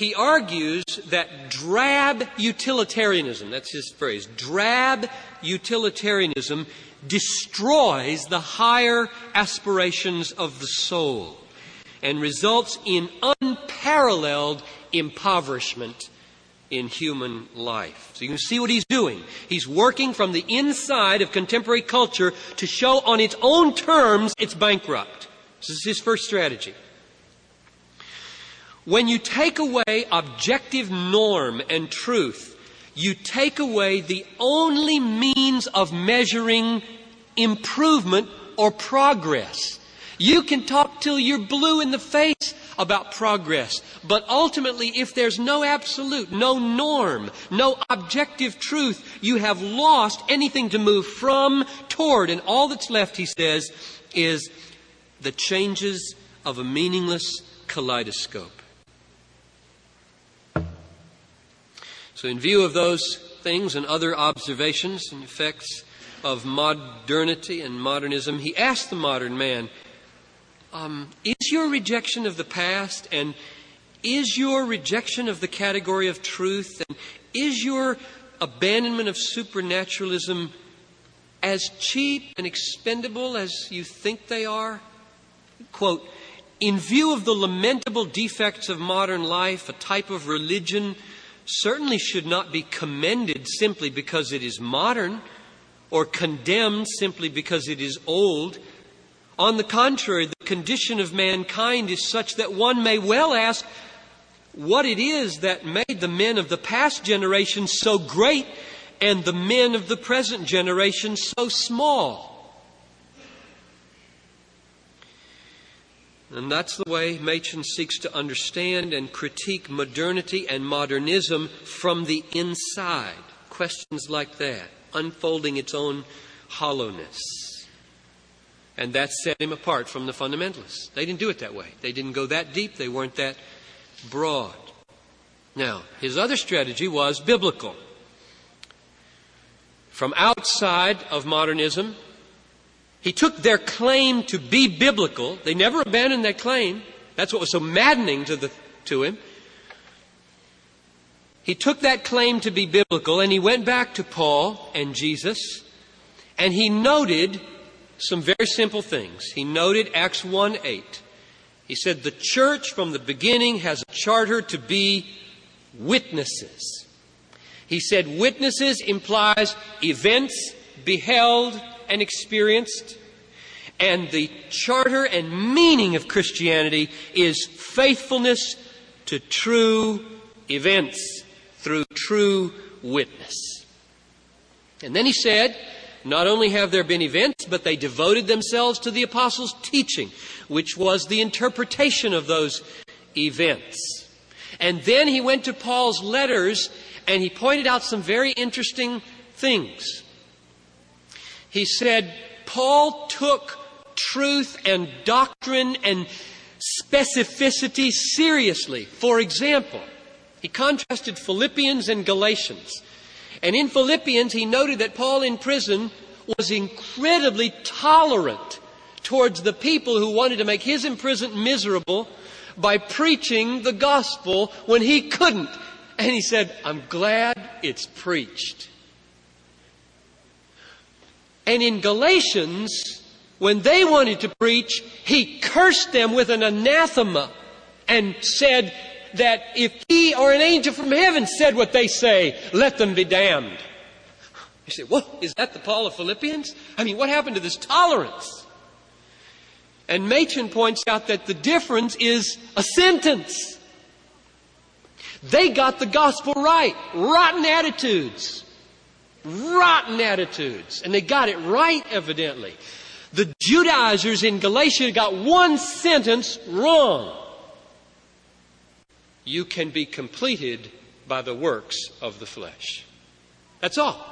he argues that drab utilitarianism, that's his phrase, drab utilitarianism destroys the higher aspirations of the soul and results in unparalleled impoverishment in human life. So you can see what he's doing. He's working from the inside of contemporary culture to show on its own terms it's bankrupt. This is his first strategy. When you take away objective norm and truth, you take away the only means of measuring improvement or progress. You can talk till you're blue in the face about progress, but ultimately, if there's no absolute, no norm, no objective truth, you have lost anything to move from, toward, and all that's left, he says, is the changes of a meaningless kaleidoscope. So, in view of those things and other observations and effects of modernity and modernism, he asked the modern man, um, Is your rejection of the past and is your rejection of the category of truth and is your abandonment of supernaturalism as cheap and expendable as you think they are? Quote, in view of the lamentable defects of modern life, a type of religion certainly should not be commended simply because it is modern or condemned simply because it is old. On the contrary, condition of mankind is such that one may well ask what it is that made the men of the past generation so great and the men of the present generation so small. And that's the way Machen seeks to understand and critique modernity and modernism from the inside. Questions like that, unfolding its own hollowness. And that set him apart from the fundamentalists. They didn't do it that way. They didn't go that deep. They weren't that broad. Now, his other strategy was biblical. From outside of modernism, he took their claim to be biblical. They never abandoned that claim. That's what was so maddening to, the, to him. He took that claim to be biblical and he went back to Paul and Jesus and he noted some very simple things. He noted Acts 1 8. He said, The church from the beginning has a charter to be witnesses. He said, Witnesses implies events beheld and experienced. And the charter and meaning of Christianity is faithfulness to true events through true witness. And then he said, not only have there been events, but they devoted themselves to the apostles' teaching, which was the interpretation of those events. And then he went to Paul's letters and he pointed out some very interesting things. He said, Paul took truth and doctrine and specificity seriously. For example, He contrasted Philippians and Galatians. And in Philippians, he noted that Paul in prison was incredibly tolerant towards the people who wanted to make his imprisonment miserable by preaching the gospel when he couldn't. And he said, I'm glad it's preached. And in Galatians, when they wanted to preach, he cursed them with an anathema and said that if he or an angel from heaven said what they say, let them be damned. You say, well, is that the Paul of Philippians? I mean, what happened to this tolerance? And Machen points out that the difference is a sentence. They got the gospel right. Rotten attitudes. Rotten attitudes. And they got it right, evidently. The Judaizers in Galatia got one sentence wrong. You can be completed by the works of the flesh. That's all.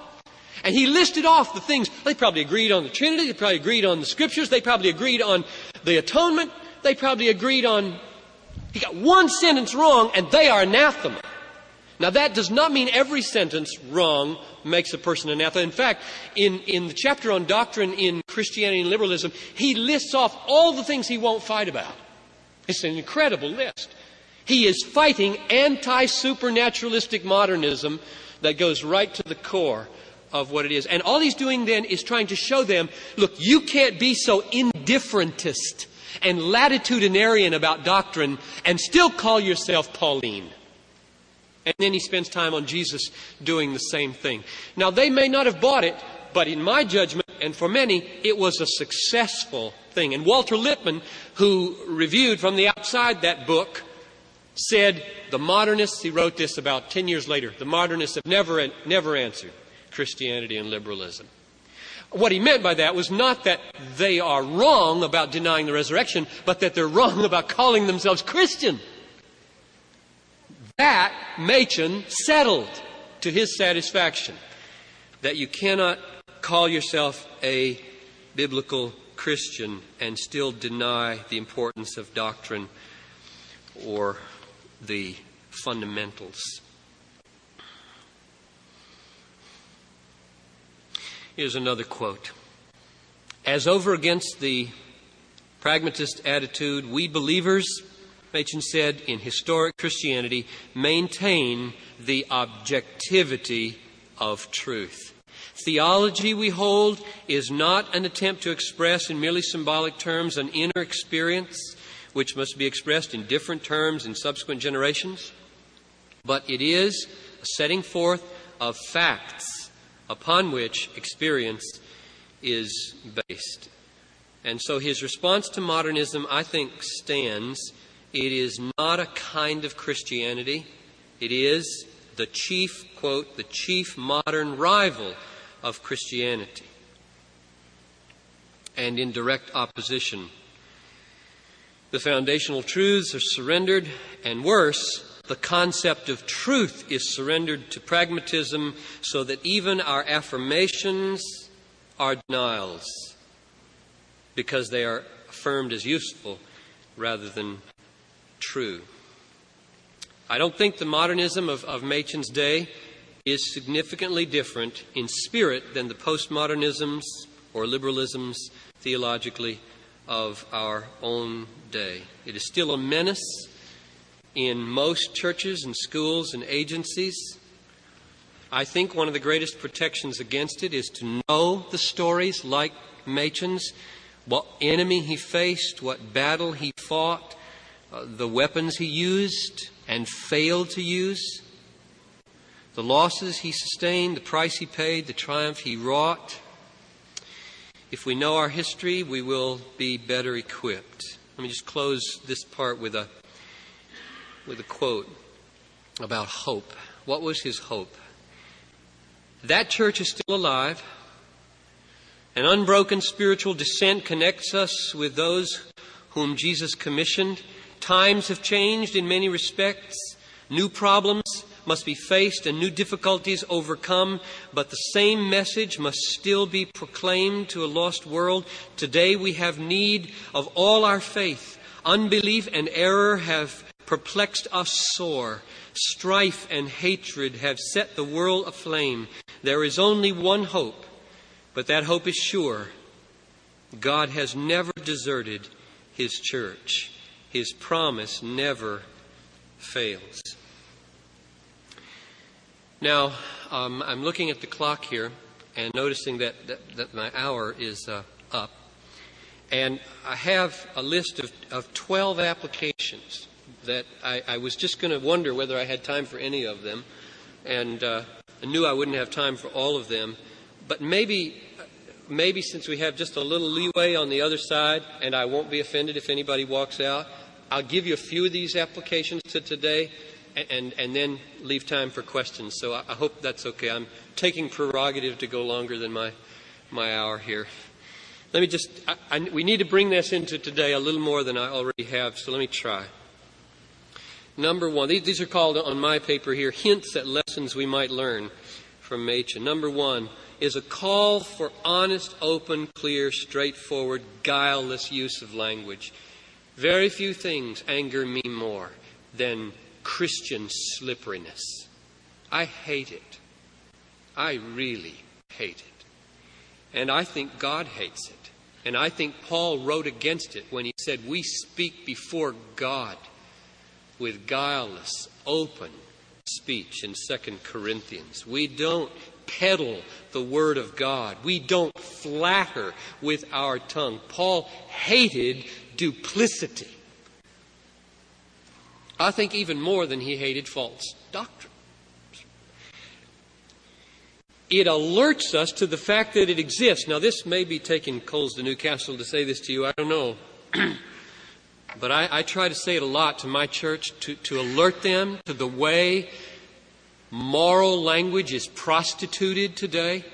And he listed off the things. They probably agreed on the Trinity. They probably agreed on the Scriptures. They probably agreed on the atonement. They probably agreed on. He got one sentence wrong, and they are anathema. Now, that does not mean every sentence wrong makes a person anathema. In fact, in, in the chapter on doctrine in Christianity and liberalism, he lists off all the things he won't fight about. It's an incredible list. He is fighting anti supernaturalistic modernism that goes right to the core of what it is. And all he's doing then is trying to show them look, you can't be so indifferentist and latitudinarian about doctrine and still call yourself Pauline. And then he spends time on Jesus doing the same thing. Now, they may not have bought it, but in my judgment, and for many, it was a successful thing. And Walter Lippmann, who reviewed from the outside that book, said the modernists, he wrote this about 10 years later, the modernists have never, never answered. Christianity and liberalism. What he meant by that was not that they are wrong about denying the resurrection, but that they're wrong about calling themselves Christian. That Machen settled to his satisfaction that you cannot call yourself a biblical Christian and still deny the importance of doctrine or the fundamentals. Here's another quote. As over against the pragmatist attitude, we believers, Machen said, in historic Christianity, maintain the objectivity of truth. Theology, we hold, is not an attempt to express in merely symbolic terms an inner experience which must be expressed in different terms in subsequent generations, but it is a setting forth of facts upon which experience is based. And so his response to modernism, I think, stands. It is not a kind of Christianity. It is the chief, quote, the chief modern rival of Christianity. And in direct opposition. The foundational truths are surrendered, and worse, the concept of truth is surrendered to pragmatism so that even our affirmations are denials because they are affirmed as useful rather than true. I don't think the modernism of, of Machen's day is significantly different in spirit than the postmodernisms or liberalisms theologically of our own day. It is still a menace in most churches and schools and agencies. I think one of the greatest protections against it is to know the stories like Machen's, what enemy he faced, what battle he fought, uh, the weapons he used and failed to use, the losses he sustained, the price he paid, the triumph he wrought. If we know our history, we will be better equipped. Let me just close this part with a with a quote about hope. What was his hope? That church is still alive. An unbroken spiritual descent connects us with those whom Jesus commissioned. Times have changed in many respects. New problems must be faced and new difficulties overcome, but the same message must still be proclaimed to a lost world. Today we have need of all our faith. Unbelief and error have perplexed us sore. Strife and hatred have set the world aflame. There is only one hope, but that hope is sure. God has never deserted His church. His promise never fails. Now, um, I'm looking at the clock here and noticing that, that, that my hour is uh, up. And I have a list of, of 12 applications that I, I was just going to wonder whether I had time for any of them. And uh, I knew I wouldn't have time for all of them. But maybe, maybe since we have just a little leeway on the other side, and I won't be offended if anybody walks out, I'll give you a few of these applications to today and, and then leave time for questions. So I, I hope that's okay. I'm taking prerogative to go longer than my, my hour here. Let me just, I, I, we need to bring this into today a little more than I already have, so let me try. Number one, these, these are called on my paper here hints at lessons we might learn from Machen. Number one is a call for honest, open, clear, straightforward, guileless use of language. Very few things anger me more than Christian slipperiness. I hate it. I really hate it. And I think God hates it. And I think Paul wrote against it when he said, We speak before God with guileless, open speech in 2 Corinthians. We don't peddle the Word of God. We don't flatter with our tongue. Paul hated duplicity. I think even more than he hated false doctrine. It alerts us to the fact that it exists. Now, this may be taking coals to Newcastle to say this to you, I don't know. but I, I, try to say it a lot to my church to, to alert them to the way moral language is prostituted today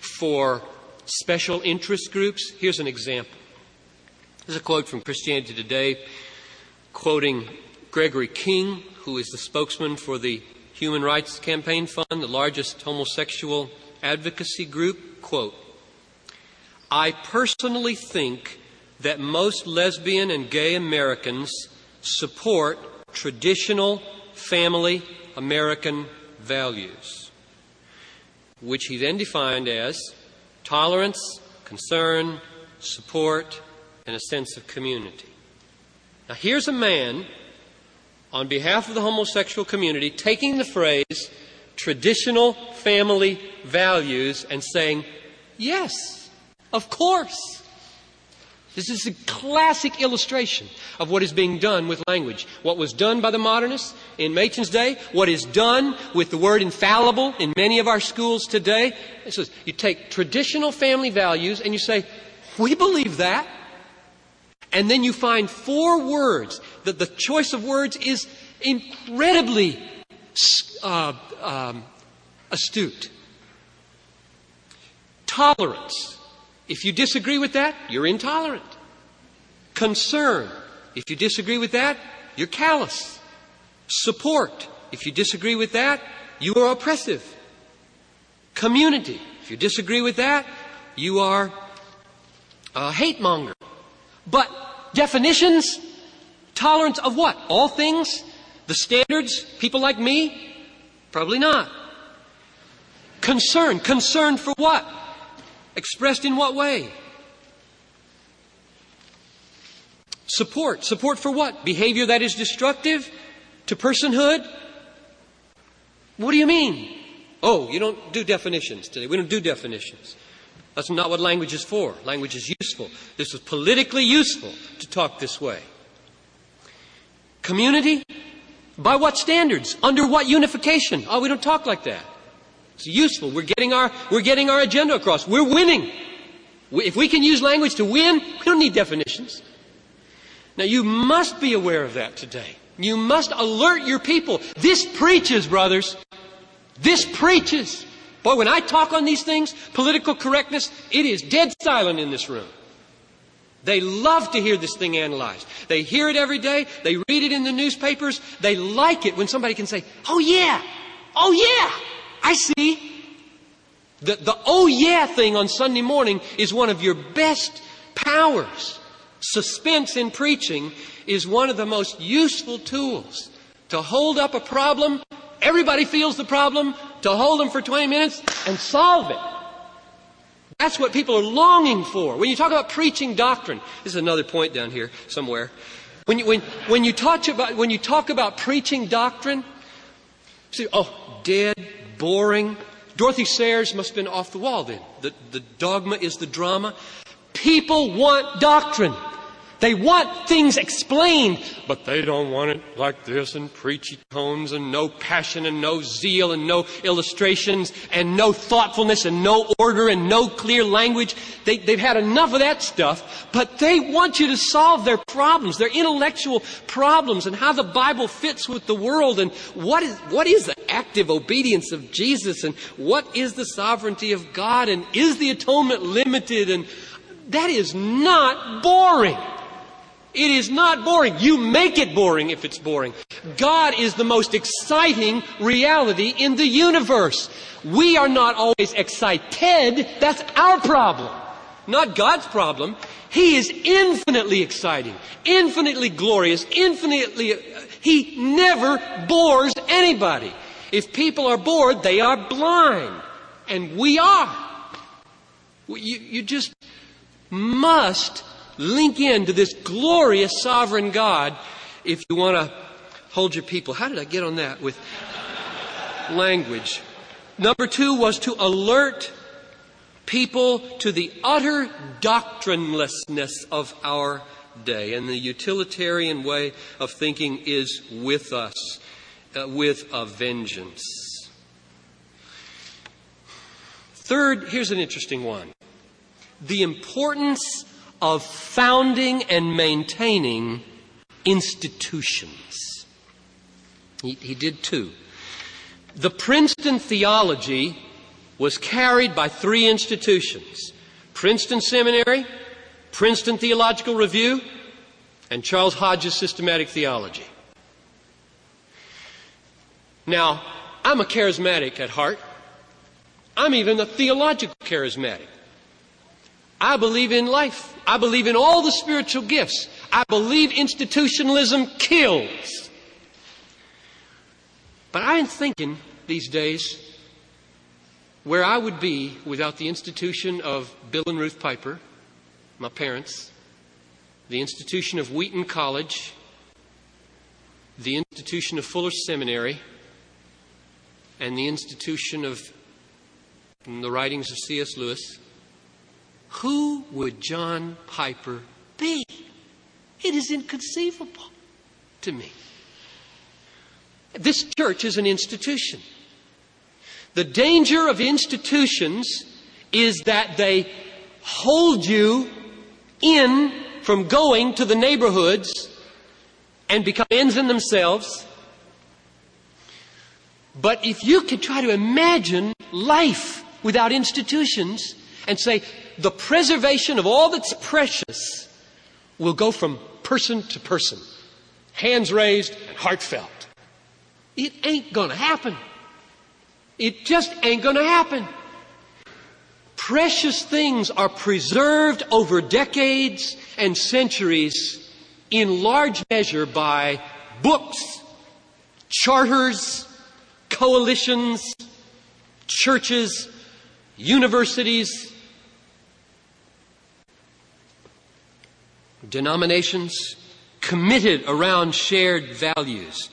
for special interest groups. Here's an example. There's a quote from Christianity Today quoting Gregory King, who is the spokesman for the Human Rights Campaign Fund, the largest homosexual advocacy group, quote, I personally think that most lesbian and gay Americans support traditional family American values, which he then defined as tolerance, concern, support, and a sense of community. Now, here's a man on behalf of the homosexual community taking the phrase traditional family values and saying, yes, of course. This is a classic illustration of what is being done with language. What was done by the modernists in Machen's day, what is done with the word infallible in many of our schools today. You take traditional family values and you say, we believe that. And then you find four words that the choice of words is incredibly uh, um, astute. Tolerance. If you disagree with that, you're intolerant. Concern. If you disagree with that, you're callous. Support. If you disagree with that, you are oppressive. Community. If you disagree with that, you are a hate monger. But definitions, tolerance of what? All things? The standards? People like me? Probably not. Concern. Concern for what? Expressed in what way? Support. Support for what? Behavior that is destructive to personhood? What do you mean? Oh, you don't do definitions today. We don't do definitions. That's not what language is for. Language is useful. This is politically useful to talk this way. Community? By what standards? Under what unification? Oh, we don't talk like that. It's useful. We're getting our, we're getting our agenda across. We're winning. If we can use language to win, we don't need definitions. Now you must be aware of that today. You must alert your people. This preaches, brothers. This preaches. Boy, when I talk on these things, political correctness, it is dead silent in this room. They love to hear this thing analyzed. They hear it every day. They read it in the newspapers. They like it when somebody can say, Oh yeah, oh yeah, I see. The, the oh yeah thing on Sunday morning is one of your best powers. Suspense in preaching is one of the most useful tools to hold up a problem. Everybody feels the problem, to hold them for 20 minutes and solve it. That's what people are longing for. When you talk about preaching doctrine, this is another point down here somewhere. When you, when, when you, talk, about, when you talk about preaching doctrine, see, oh, dead, boring. Dorothy Sayers must have been off the wall then. The, the dogma is the drama. People want doctrine. They want things explained, but they don't want it like this in preachy tones and no passion and no zeal and no illustrations and no thoughtfulness and no order and no clear language. They, they've had enough of that stuff, but they want you to solve their problems, their intellectual problems and how the Bible fits with the world and what is, what is the active obedience of Jesus and what is the sovereignty of God and is the atonement limited and that is not boring. It is not boring. You make it boring if it's boring. God is the most exciting reality in the universe. We are not always excited. That's our problem. Not God's problem. He is infinitely exciting, infinitely glorious, infinitely, uh, He never bores anybody. If people are bored, they are blind. And we are. You, you just must link in to this glorious sovereign God if you want to hold your people. How did I get on that with language? Number two was to alert people to the utter doctrinelessness of our day. And the utilitarian way of thinking is with us, uh, with a vengeance. Third, here's an interesting one. The importance of founding and maintaining institutions. He, he did too. The Princeton theology was carried by three institutions Princeton Seminary, Princeton Theological Review, and Charles Hodge's Systematic Theology. Now, I'm a charismatic at heart. I'm even a theological charismatic. I believe in life. I believe in all the spiritual gifts. I believe institutionalism kills. But I'm thinking these days where I would be without the institution of Bill and Ruth Piper, my parents, the institution of Wheaton College, the institution of Fuller Seminary, and the institution of the writings of C.S. Lewis. Who would John Piper be? It is inconceivable to me. This church is an institution. The danger of institutions is that they hold you in from going to the neighborhoods and become ends in themselves. But if you could try to imagine life without institutions and say, the preservation of all that's precious will go from person to person, hands raised and heartfelt. It ain't gonna happen. It just ain't gonna happen. Precious things are preserved over decades and centuries in large measure by books, charters, coalitions, churches, universities, denominations committed around shared values.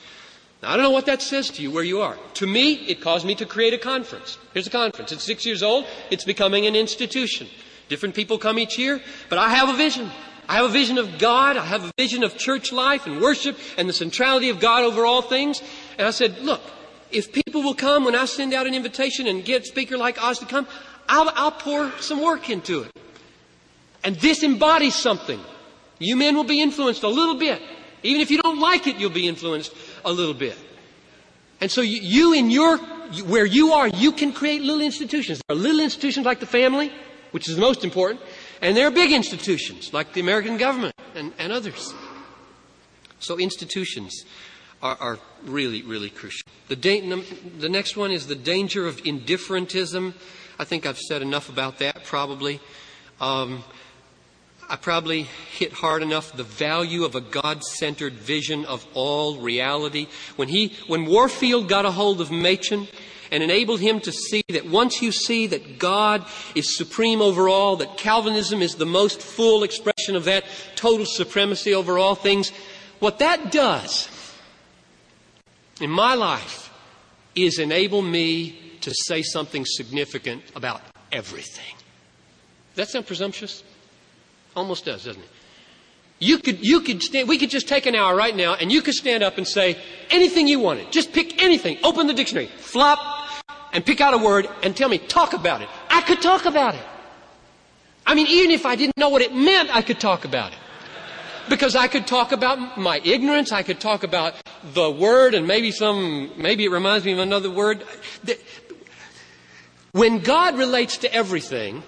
Now, I don't know what that says to you where you are. To me, it caused me to create a conference. Here's a conference. It's six years old. It's becoming an institution. Different people come each year, but I have a vision. I have a vision of God. I have a vision of church life and worship and the centrality of God over all things. And I said, look, if people will come when I send out an invitation and get a speaker like Os to come, I'll, I'll pour some work into it. And this embodies something. You men will be influenced a little bit. Even if you don't like it, you'll be influenced a little bit. And so you, you in your, where you are, you can create little institutions. There are little institutions like the family, which is the most important, and there are big institutions like the American government and, and others. So institutions are, are really, really crucial. The, da- the next one is the danger of indifferentism. I think I've said enough about that probably. Um, I probably hit hard enough the value of a God-centered vision of all reality. When he, when Warfield got a hold of Machen and enabled him to see that once you see that God is supreme over all, that Calvinism is the most full expression of that total supremacy over all things, what that does in my life is enable me to say something significant about everything. Does that sound presumptuous? Almost does, doesn't it? You could, you could stand, we could just take an hour right now and you could stand up and say anything you wanted. Just pick anything. Open the dictionary. Flop and pick out a word and tell me, talk about it. I could talk about it. I mean, even if I didn't know what it meant, I could talk about it. Because I could talk about my ignorance, I could talk about the word and maybe some, maybe it reminds me of another word. When God relates to everything,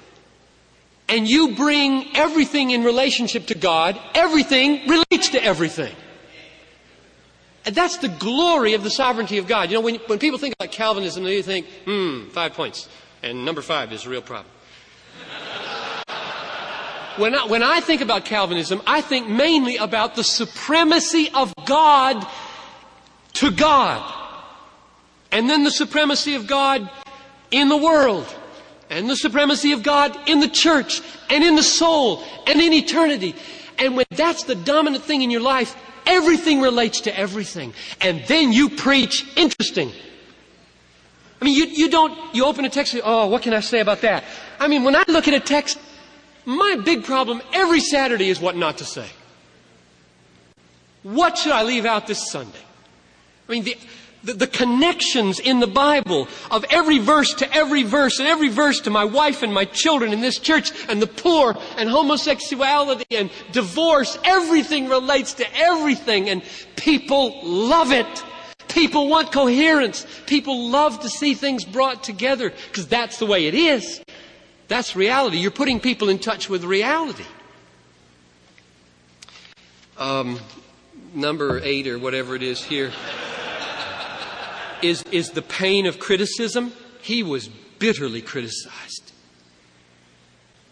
and you bring everything in relationship to God, everything relates to everything. And that's the glory of the sovereignty of God. You know, when, when people think about Calvinism, they think, hmm, five points. And number five is a real problem. when, I, when I think about Calvinism, I think mainly about the supremacy of God to God. And then the supremacy of God in the world and the supremacy of God in the church and in the soul and in eternity. And when that's the dominant thing in your life, everything relates to everything. And then you preach interesting. I mean, you, you don't, you open a text and oh, what can I say about that? I mean, when I look at a text, my big problem every Saturday is what not to say. What should I leave out this Sunday? I mean, the, the, the, connections in the Bible of every verse to every verse and every verse to my wife and my children in this church and the poor and homosexuality and divorce. Everything relates to everything and people love it. People want coherence. People love to see things brought together because that's the way it is. That's reality. You're putting people in touch with reality. Um, number eight or whatever it is here is, is the pain of criticism. He was bitterly criticized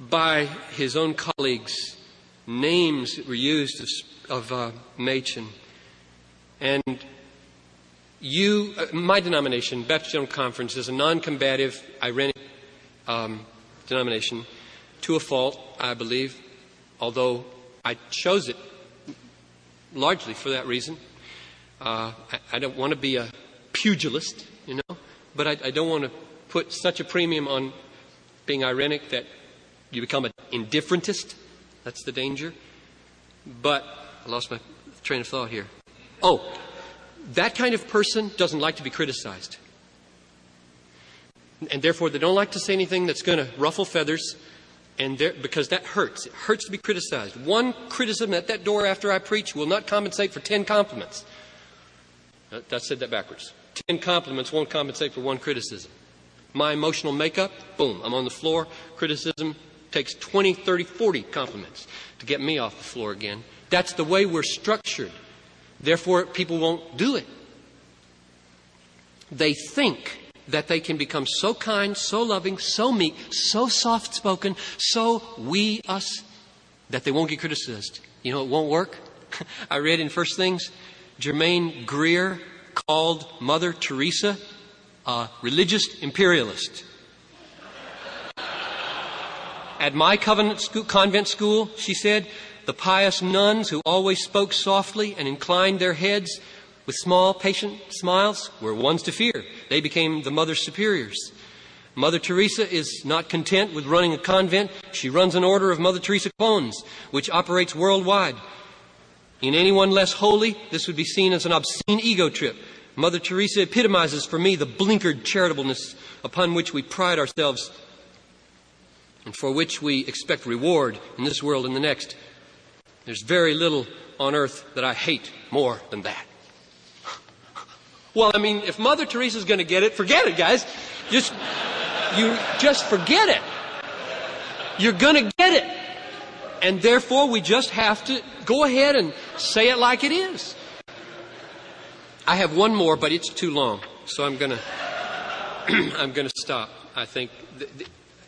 by his own colleagues. Names were used of, of uh, Machen. And you, uh, my denomination, Baptist General Conference, is a non combative, irenic um, denomination to a fault, I believe, although I chose it largely for that reason. Uh, I, I, don't want to be a pugilist, you know, but I, I don't want to put such a premium on being irenic that you become an indifferentist. That's the danger. But I lost my train of thought here. Oh, that kind of person doesn't like to be criticized. And therefore, they don't like to say anything that's going to ruffle feathers, and because that hurts. It hurts to be criticized. One criticism at that door after I preach will not compensate for ten compliments. That said that backwards. Ten compliments won't compensate for one criticism. My emotional makeup, boom, I'm on the floor. Criticism takes 20, 30, 40 compliments to get me off the floor again. That's the way we're structured. Therefore, people won't do it. They think that they can become so kind, so loving, so meek, so soft spoken, so we, us, that they won't get criticized. You know, it won't work. I read in First Things, Germaine Greer called Mother Teresa a religious imperialist. At my school, convent school, she said, the pious nuns who always spoke softly and inclined their heads with small, patient smiles were ones to fear. They became the mother superiors. Mother Teresa is not content with running a convent. She runs an order of Mother Teresa clones, which operates worldwide. In anyone less holy, this would be seen as an obscene ego trip. Mother Teresa epitomizes for me the blinkered charitableness upon which we pride ourselves and for which we expect reward in this world and the next. There's very little on earth that I hate more than that. Well, I mean, if Mother Teresa's going to get it, forget it, guys. Just, you just forget it. You're going to get it. And therefore, we just have to go ahead and say it like it is. I have one more, but it's too long, so I'm going to I'm going to stop. I think.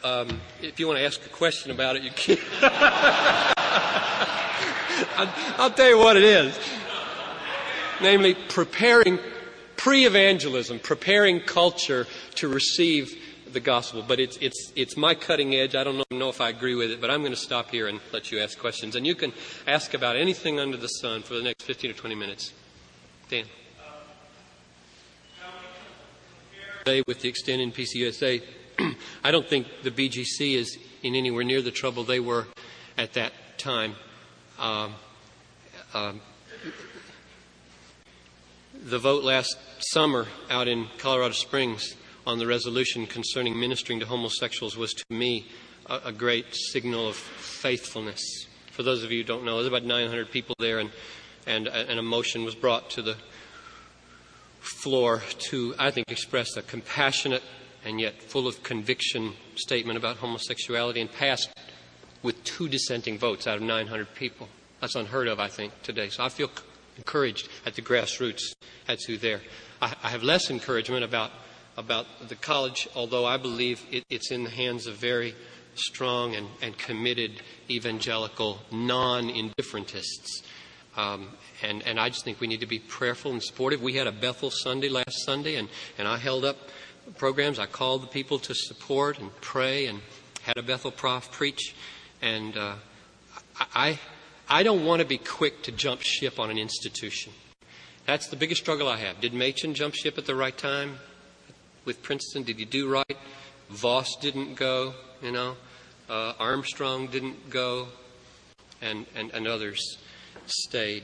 Um, if you want to ask a question about it, you can. I'll tell you what it is. Namely, preparing pre evangelism, preparing culture to receive the gospel. But it's, it's, it's my cutting edge. I don't know, if I agree with it, but I'm going to stop here and let you ask questions. And you can ask about anything under the sun for the next 15 or 20 minutes. Dan. With the extent in PCUSA, I don't think the BGC is in anywhere near the trouble they were at that time. Um, um, the vote last summer out in Colorado Springs on the resolution concerning ministering to homosexuals was to me a, a great signal of faithfulness. For those of you who don't know, there's about 900 people there, and, and, and a motion was brought to the floor to, I think, express a compassionate and yet full of conviction statement about homosexuality and passed with two dissenting votes out of 900 people. That's unheard of, I think, today. So I feel encouraged at the grassroots as who there. I, I have less encouragement about about the college, although I believe it, it's in the hands of very strong and, and committed evangelical non indifferentists. Um, and, and I just think we need to be prayerful and supportive. We had a Bethel Sunday last Sunday, and, and I held up programs. I called the people to support and pray and had a Bethel prof preach. And uh, I, I don't want to be quick to jump ship on an institution. That's the biggest struggle I have. Did Machen jump ship at the right time? With Princeton? Did he do right? Vos didn't go, you know. Uh, Armstrong didn't go, and, and, and others stayed.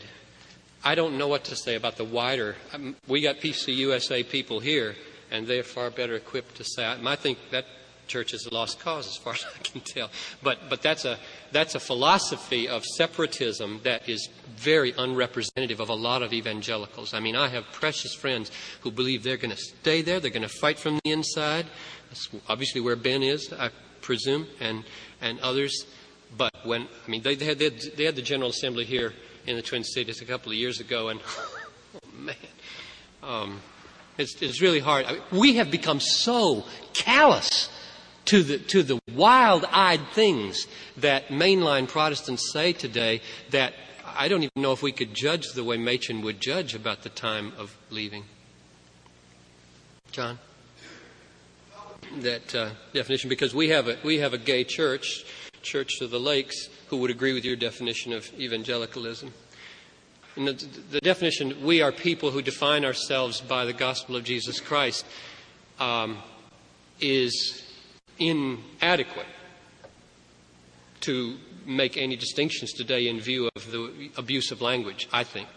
I don't know what to say about the wider. Um, we got PCUSA people here, and they're far better equipped to say. I think that church is a lost cause, as far as I can tell. But but that's a that's a philosophy of separatism that is very unrepresentative of a lot of evangelicals. I mean, I have precious friends who believe they're going to stay there, they're going to fight from the inside. That's obviously where Ben is, I presume, and, and others. But when, I mean, they, they, had, they had the General Assembly here in the Twin Cities a couple of years ago, and oh, man. Um, it's, it's really hard. I mean, we have become so callous to the, to the wild eyed things that mainline Protestants say today that I don't even know if we could judge the way Machen would judge about the time of leaving. John? That uh, definition, because we have, a, we have a gay church, Church of the Lakes, who would agree with your definition of evangelicalism. And the, the definition, we are people who define ourselves by the gospel of Jesus Christ, um, is inadequate to make any distinctions today in view of the abuse of language, I think.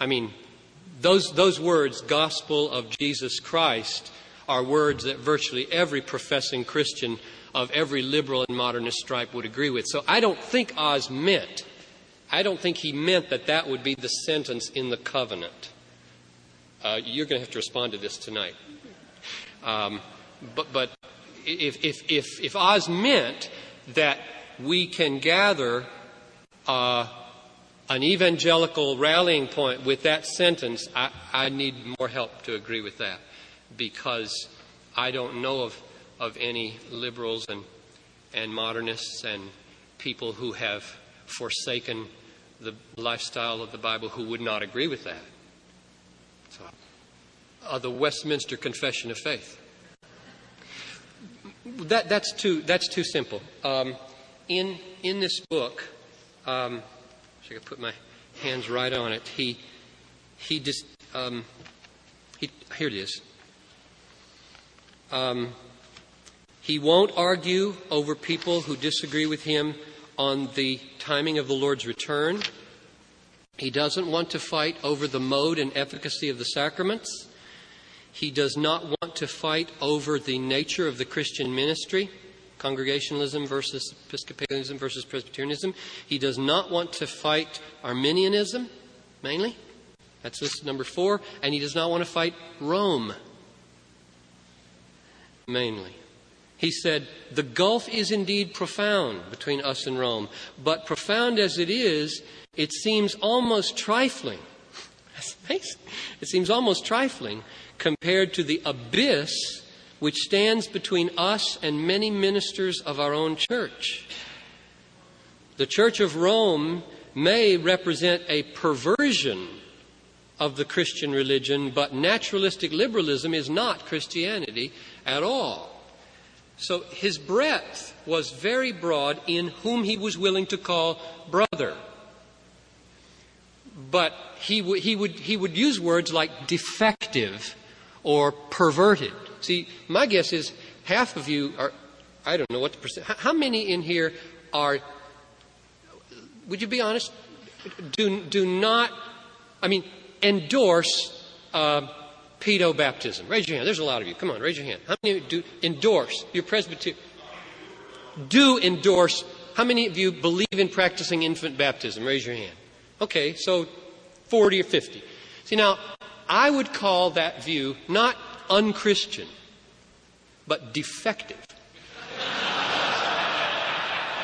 I mean, those, those words, gospel of Jesus Christ, are words that virtually every professing Christian of every liberal and modernist stripe would agree with. So I don't think Os meant, I don't think he meant that that would be the sentence in the covenant. Uh, you're going to have to respond to this tonight. Um, but, but if, if, if, if Os meant that we can gather uh, an evangelical rallying point with that sentence, I, I, need more help to agree with that because I don't know of, of any liberals and, and modernists and people who have forsaken the lifestyle of the Bible who would not agree with that. So, uh, the Westminster Confession of Faith. That, that's, too, that's too simple. Um, in, in this book, um, I could put my hands right on it, he, he just, um, he, here it is. Um, he won't argue over people who disagree with him on the timing of the Lord's return. He doesn't want to fight over the mode and efficacy of the sacraments. He does not want to fight over the nature of the Christian ministry, congregationalism versus Episcopalianism versus Presbyterianism. He does not want to fight Arminianism, mainly. That's list number four. And he does not want to fight Rome, mainly. He said, The gulf is indeed profound between us and Rome, but profound as it is, it seems almost trifling. It seems almost trifling compared to the abyss which stands between us and many ministers of our own church. The Church of Rome may represent a perversion of the Christian religion, but naturalistic liberalism is not Christianity at all. So his breadth was very broad in whom he was willing to call brother. But he, w- he, would, he would use words like defective or perverted. See, my guess is half of you are, I don't know what the percent, how many in here are, would you be honest? Do, do not, I mean, endorse uh, pedo baptism. Raise your hand. There's a lot of you. Come on, raise your hand. How many do endorse your presbyterian? Do endorse. How many of you believe in practicing infant baptism? Raise your hand. Okay, so 40 or 50. See, now, I would call that view not unchristian, but defective.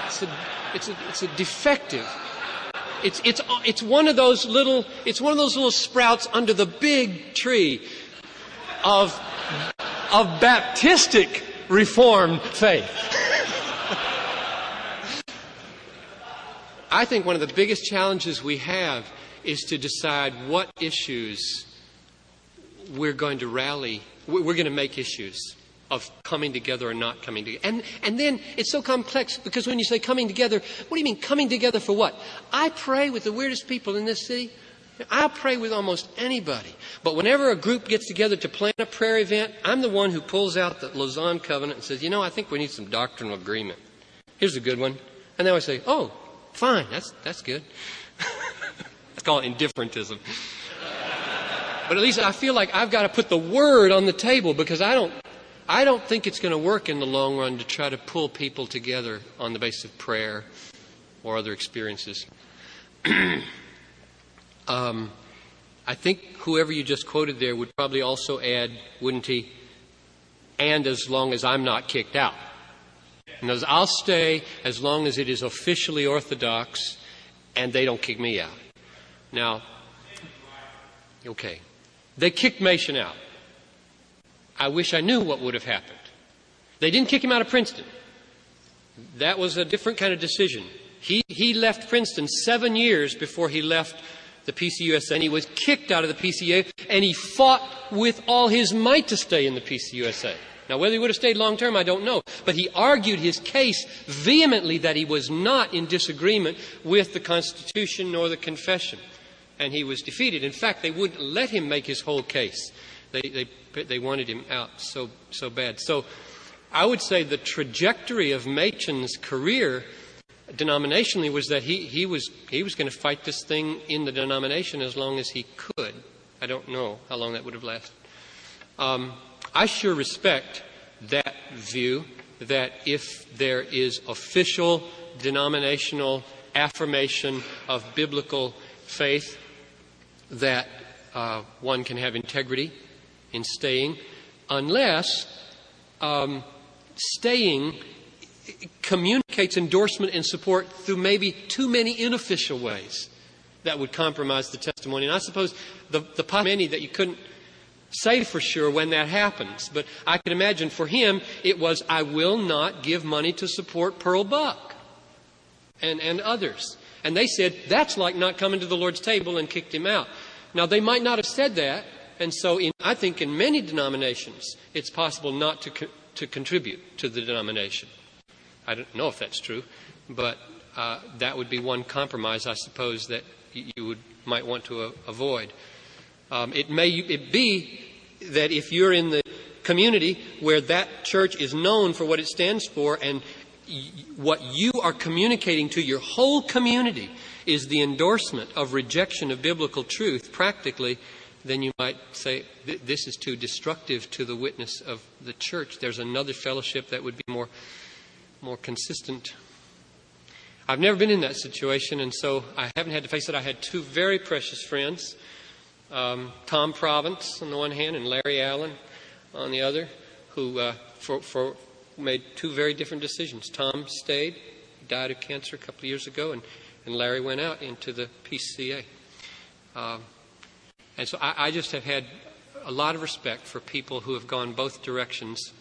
It's a, it's a, it's a defective. It's, it's, it's one of those little, it's one of those little sprouts under the big tree of, of Baptistic Reformed faith. I think one of the biggest challenges we have is to decide what issues we're going to rally, we're going to make issues of coming together or not coming together. And, and then it's so complex because when you say coming together, what do you mean coming together for what? I pray with the weirdest people in this city. I'll pray with almost anybody. But whenever a group gets together to plan a prayer event, I'm the one who pulls out the Lausanne Covenant and says, you know, I think we need some doctrinal agreement. Here's a good one. And then I say, oh, fine, that's, that's good. Let's call it indifferentism. But at least I feel like I've got to put the word on the table because I don't, I don't think it's going to work in the long run to try to pull people together on the basis of prayer or other experiences. um, I think whoever you just quoted there would probably also add, wouldn't he? And as long as I'm not kicked out. And as I'll stay as long as it is officially orthodox and they don't kick me out. Now, okay. They kicked Machen out. I wish I knew what would have happened. They didn't kick him out of Princeton. That was a different kind of decision. He, he left Princeton seven years before he left the PCUSA, and he was kicked out of the PCA, and he fought with all his might to stay in the PCUSA. Now, whether he would have stayed long term, I don't know. But he argued his case vehemently that he was not in disagreement with the Constitution nor the Confession. And he was defeated. In fact, they wouldn't let him make his whole case. They, they, they wanted him out so, so bad. So I would say the trajectory of Machen's career denominationally was that he, he was, he was going to fight this thing in the denomination as long as he could. I don't know how long that would have lasted. Um, I sure respect that view that if there is official denominational affirmation of biblical faith, that uh, one can have integrity in staying, unless um, staying communicates endorsement and support through maybe too many unofficial ways that would compromise the testimony. And I suppose the, the possibility that you couldn't say for sure when that happens, but I can imagine for him it was, I will not give money to support Pearl Buck and, and others. And they said, that's like not coming to the Lord's table and kicked him out. Now, they might not have said that, and so in, I think in many denominations it's possible not to, co- to contribute to the denomination. I don't know if that's true, but uh, that would be one compromise, I suppose, that you would, might want to uh, avoid. Um, it may it be that if you're in the community where that church is known for what it stands for and y- what you are communicating to your whole community is the endorsement of rejection of biblical truth, practically, then you might say, this is too destructive to the witness of the church. There's another fellowship that would be more, more consistent. I've never been in that situation, and so I haven't had to face it. I had two very precious friends um, Tom Province on the one hand and Larry Allen on the other, who uh, for, for made two very different decisions. Tom stayed, he died of cancer a couple of years ago, and, and Larry went out into the PCA. Um, and so I, I just have had a lot of respect for people who have gone both directions.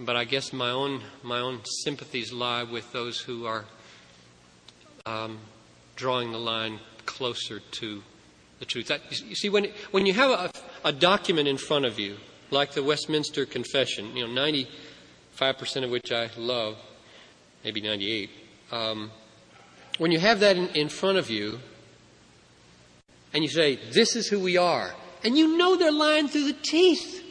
But I guess my own my own sympathies lie with those who are um, drawing the line closer to the truth. That, you see, when, when you have a, a document in front of you, like the Westminster Confession, you know, 95% of which I love, maybe 98, um, when you have that in, in front of you, and you say, This is who we are, and you know they're lying through the teeth.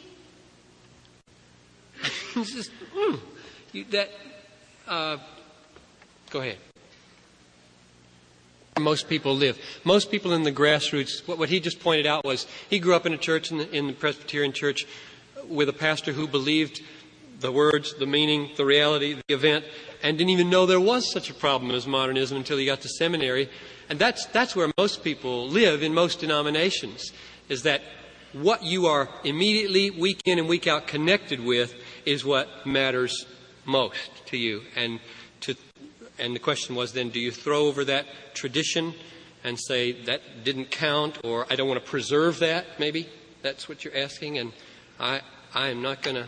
it's just, mm, you, that, uh, go ahead. Most people live. Most people in the grassroots, what, what he just pointed out was he grew up in a church, in the, in the Presbyterian church, with a pastor who believed the words, the meaning, the reality, the event, and didn't even know there was such a problem as modernism until he got to seminary. And that's, that's where most people live in most denominations, is that what you are immediately, week in and week out, connected with is what matters most to you. And, to, and the question was then, do you throw over that tradition and say that didn't count, or I don't want to preserve that, maybe? That's what you're asking, and I, I am not going to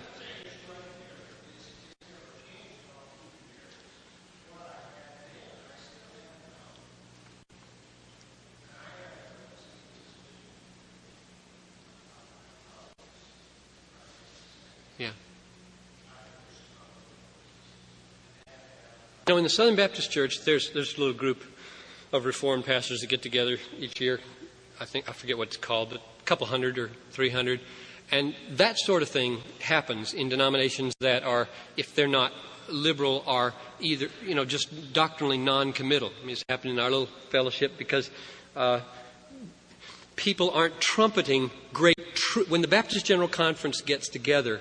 know, in the Southern Baptist Church, there's, there's a little group of Reformed pastors that get together each year. I think, I forget what it's called, but a couple hundred or 300. And that sort of thing happens in denominations that are, if they're not liberal, are either, you know, just doctrinally non committal. I mean, it's happened in our little fellowship because uh, people aren't trumpeting great. Tr- when the Baptist General Conference gets together,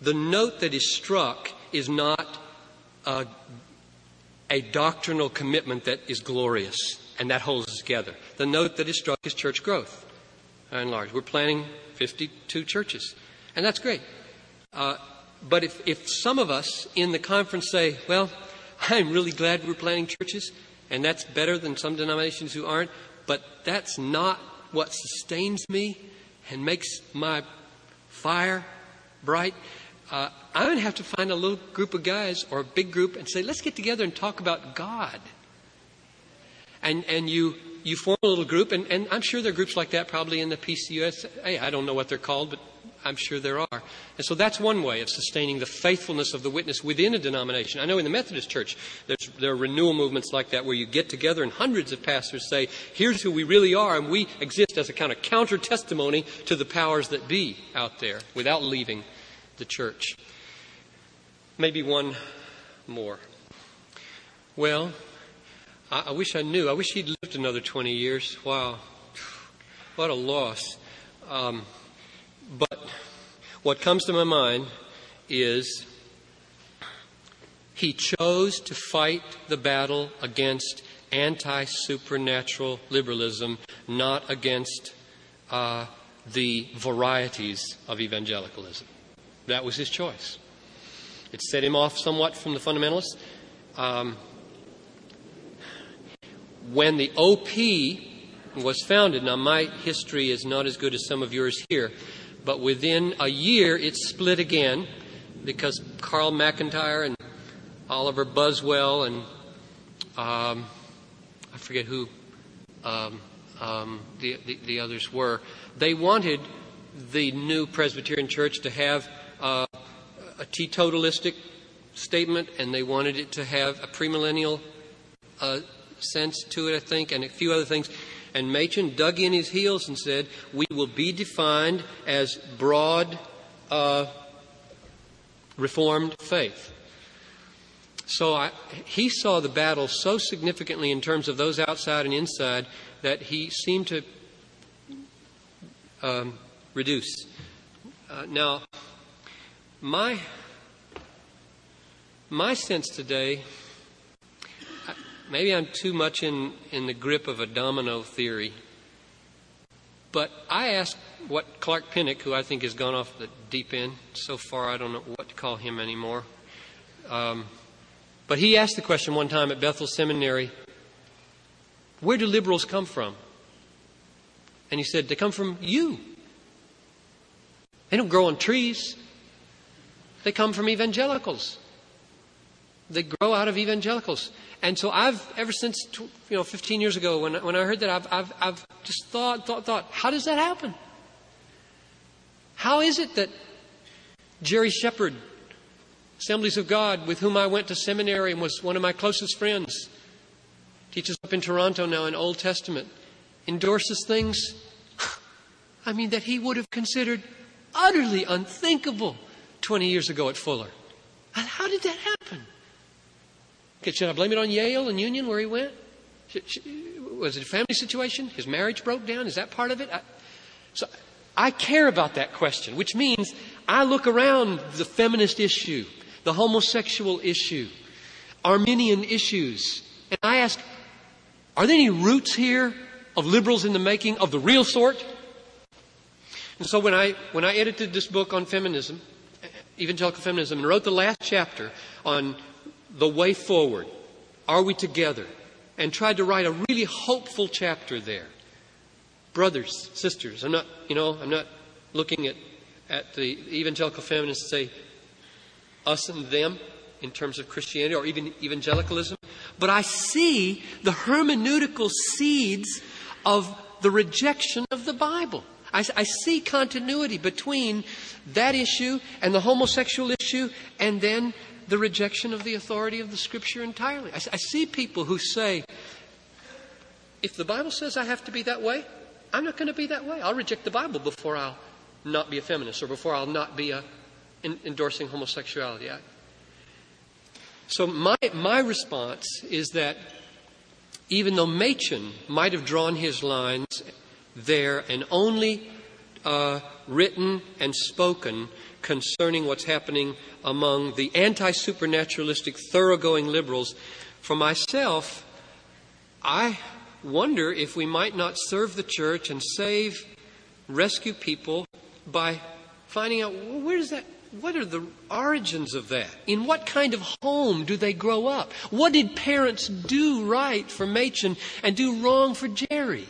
the note that is struck is not uh, a doctrinal commitment that is glorious, and that holds us together. The note that is struck is church growth, and large. We're planning 52 churches, and that's great. Uh, but if, if some of us in the conference say, well, I'm really glad we're planning churches, and that's better than some denominations who aren't, but that's not what sustains me and makes my fire bright, uh, I'm going to have to find a little group of guys or a big group and say, let's get together and talk about God. And, and you, you form a little group, and, and I'm sure there are groups like that probably in the PCUS. Hey, I don't know what they're called, but I'm sure there are. And so that's one way of sustaining the faithfulness of the witness within a denomination. I know in the Methodist Church, there are renewal movements like that where you get together and hundreds of pastors say, here's who we really are, and we exist as a kind of counter testimony to the powers that be out there without leaving the church. Maybe one more. Well, I, I wish I knew. I wish he'd lived another 20 years. Wow. What a loss. Um, but what comes to my mind is he chose to fight the battle against anti supernatural liberalism, not against uh, the varieties of evangelicalism. That was his choice. It set him off somewhat from the fundamentalists. Um, when the OP was founded, now my history is not as good as some of yours here, but within a year it split again because Carl McIntire and Oliver Buswell and um, I forget who um, um, the, the, the others were, they wanted the new Presbyterian Church to have a teetotalistic statement, and they wanted it to have a premillennial uh, sense to it, I think, and a few other things. And Machen dug in his heels and said, We will be defined as broad uh, Reformed faith. So I, he saw the battle so significantly in terms of those outside and inside that he seemed to um, reduce. Uh, now, my, my sense today, maybe I'm too much in, in the grip of a domino theory, but I asked what Clark Pinnock, who I think has gone off the deep end so far, I don't know what to call him anymore. Um, but he asked the question one time at Bethel Seminary where do liberals come from? And he said, they come from you. They don't grow on trees. They come from evangelicals. they grow out of evangelicals. And so I've, ever since, you know, 15 years ago when, when I heard that, I've, I've, I've just thought, thought, thought, how does that happen? How is it that Jerry Sheppard, Assemblies of God, with whom I went to seminary and was one of my closest friends, teaches up in Toronto now in Old Testament, endorses things, I mean, that he would have considered utterly unthinkable 20 years ago at Fuller. How did that happen? Should I blame it on Yale and Union where he went? Was it a family situation? His marriage broke down? Is that part of it? I, so I care about that question, which means I look around the feminist issue, the homosexual issue, Arminian issues, and I ask, are there any roots here of liberals in the making of the real sort? And so when I, when I edited this book on feminism, evangelical feminism, and wrote the last chapter on the way forward, are we together, and tried to write a really hopeful chapter there. Brothers, sisters, I'm not, you know, I'm not looking at, at the evangelical feminists say us and them in terms of Christianity or even evangelicalism, but I see the hermeneutical seeds of the rejection of the Bible. I, I, see continuity between that issue and the homosexual issue and then the rejection of the authority of the Scripture entirely. I, I see people who say, if the Bible says I have to be that way, I'm not going to be that way. I'll reject the Bible before I'll not be a feminist or before I'll not be a, in, endorsing homosexuality. I, so my, my response is that even though Machen might have drawn his lines there and only uh, written and spoken concerning what's happening among the anti supernaturalistic, thoroughgoing liberals. For myself, I wonder if we might not serve the church and save, rescue people by finding out where does that what are the origins of that? In what kind of home do they grow up? What did parents do right for Machen and do wrong for Jerry?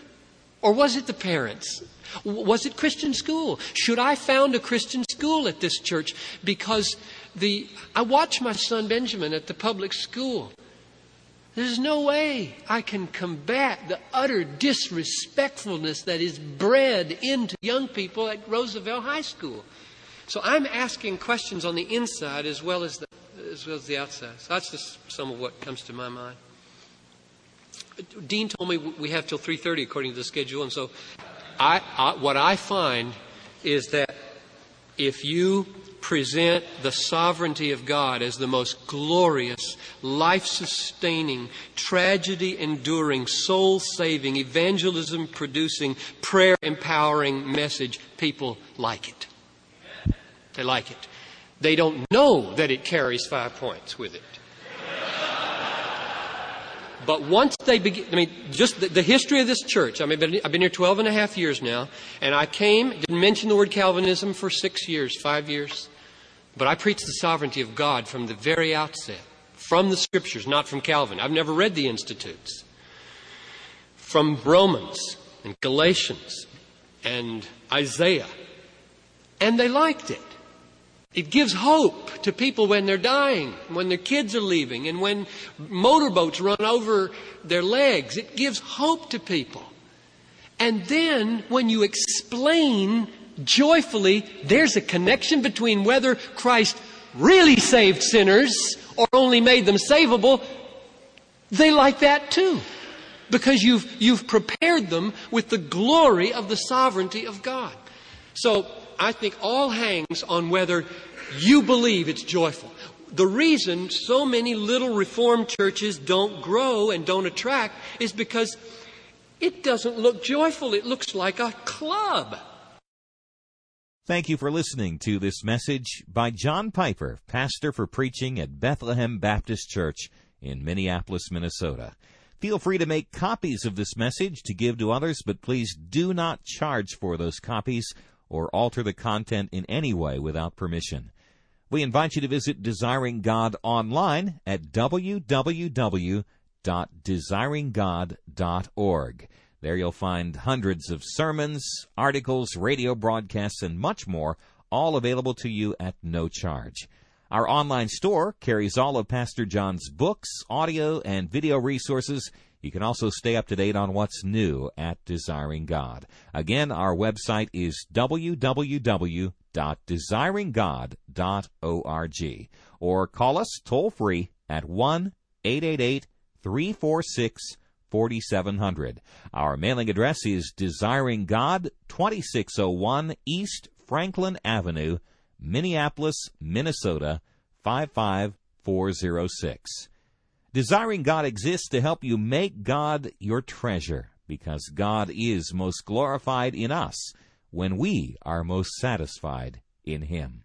Or was it the parents? Was it Christian school? Should I found a Christian school at this church? Because the, I watch my son Benjamin at the public school. There's no way I can combat the utter disrespectfulness that is bred into young people at Roosevelt High School. So I'm asking questions on the inside as well as the, as well as the outside. So that's just some of what comes to my mind. Dean told me we have till 3:30 according to the schedule, and so I, I, what I find is that if you present the sovereignty of God as the most glorious, life sustaining, tragedy enduring, soul saving, evangelism producing, prayer empowering message, people like it. They like it. They don't know that it carries five points with it. But once they begin, I mean, just the, the history of this church, I mean, I've been here 12 and a half years now, and I came, didn't mention the word Calvinism for six years, five years, but I preached the sovereignty of God from the very outset, from the scriptures, not from Calvin. I've never read the Institutes. From Romans and Galatians and Isaiah. And they liked it. It gives hope to people when they're dying, when their kids are leaving, and when motorboats run over their legs. It gives hope to people. And then when you explain joyfully there's a connection between whether Christ really saved sinners or only made them savable, they like that too. Because you've, you've prepared them with the glory of the sovereignty of God. So I think all hangs on whether you believe it's joyful. The reason so many little Reformed churches don't grow and don't attract is because it doesn't look joyful. It looks like a club. Thank you for listening to this message by John Piper, pastor for preaching at Bethlehem Baptist Church in Minneapolis, Minnesota. Feel free to make copies of this message to give to others, but please do not charge for those copies or alter the content in any way without permission. We invite you to visit Desiring God online at www.desiringgod.org. There you'll find hundreds of sermons, articles, radio broadcasts, and much more, all available to you at no charge. Our online store carries all of Pastor John's books, audio, and video resources. You can also stay up to date on what's new at Desiring God. Again, our website is www.desiringgod.org or call us toll free at 1 888 346 4700. Our mailing address is Desiring God, 2601 East Franklin Avenue, Minneapolis, Minnesota 55406. Desiring God exists to help you make God your treasure because God is most glorified in us when we are most satisfied in Him.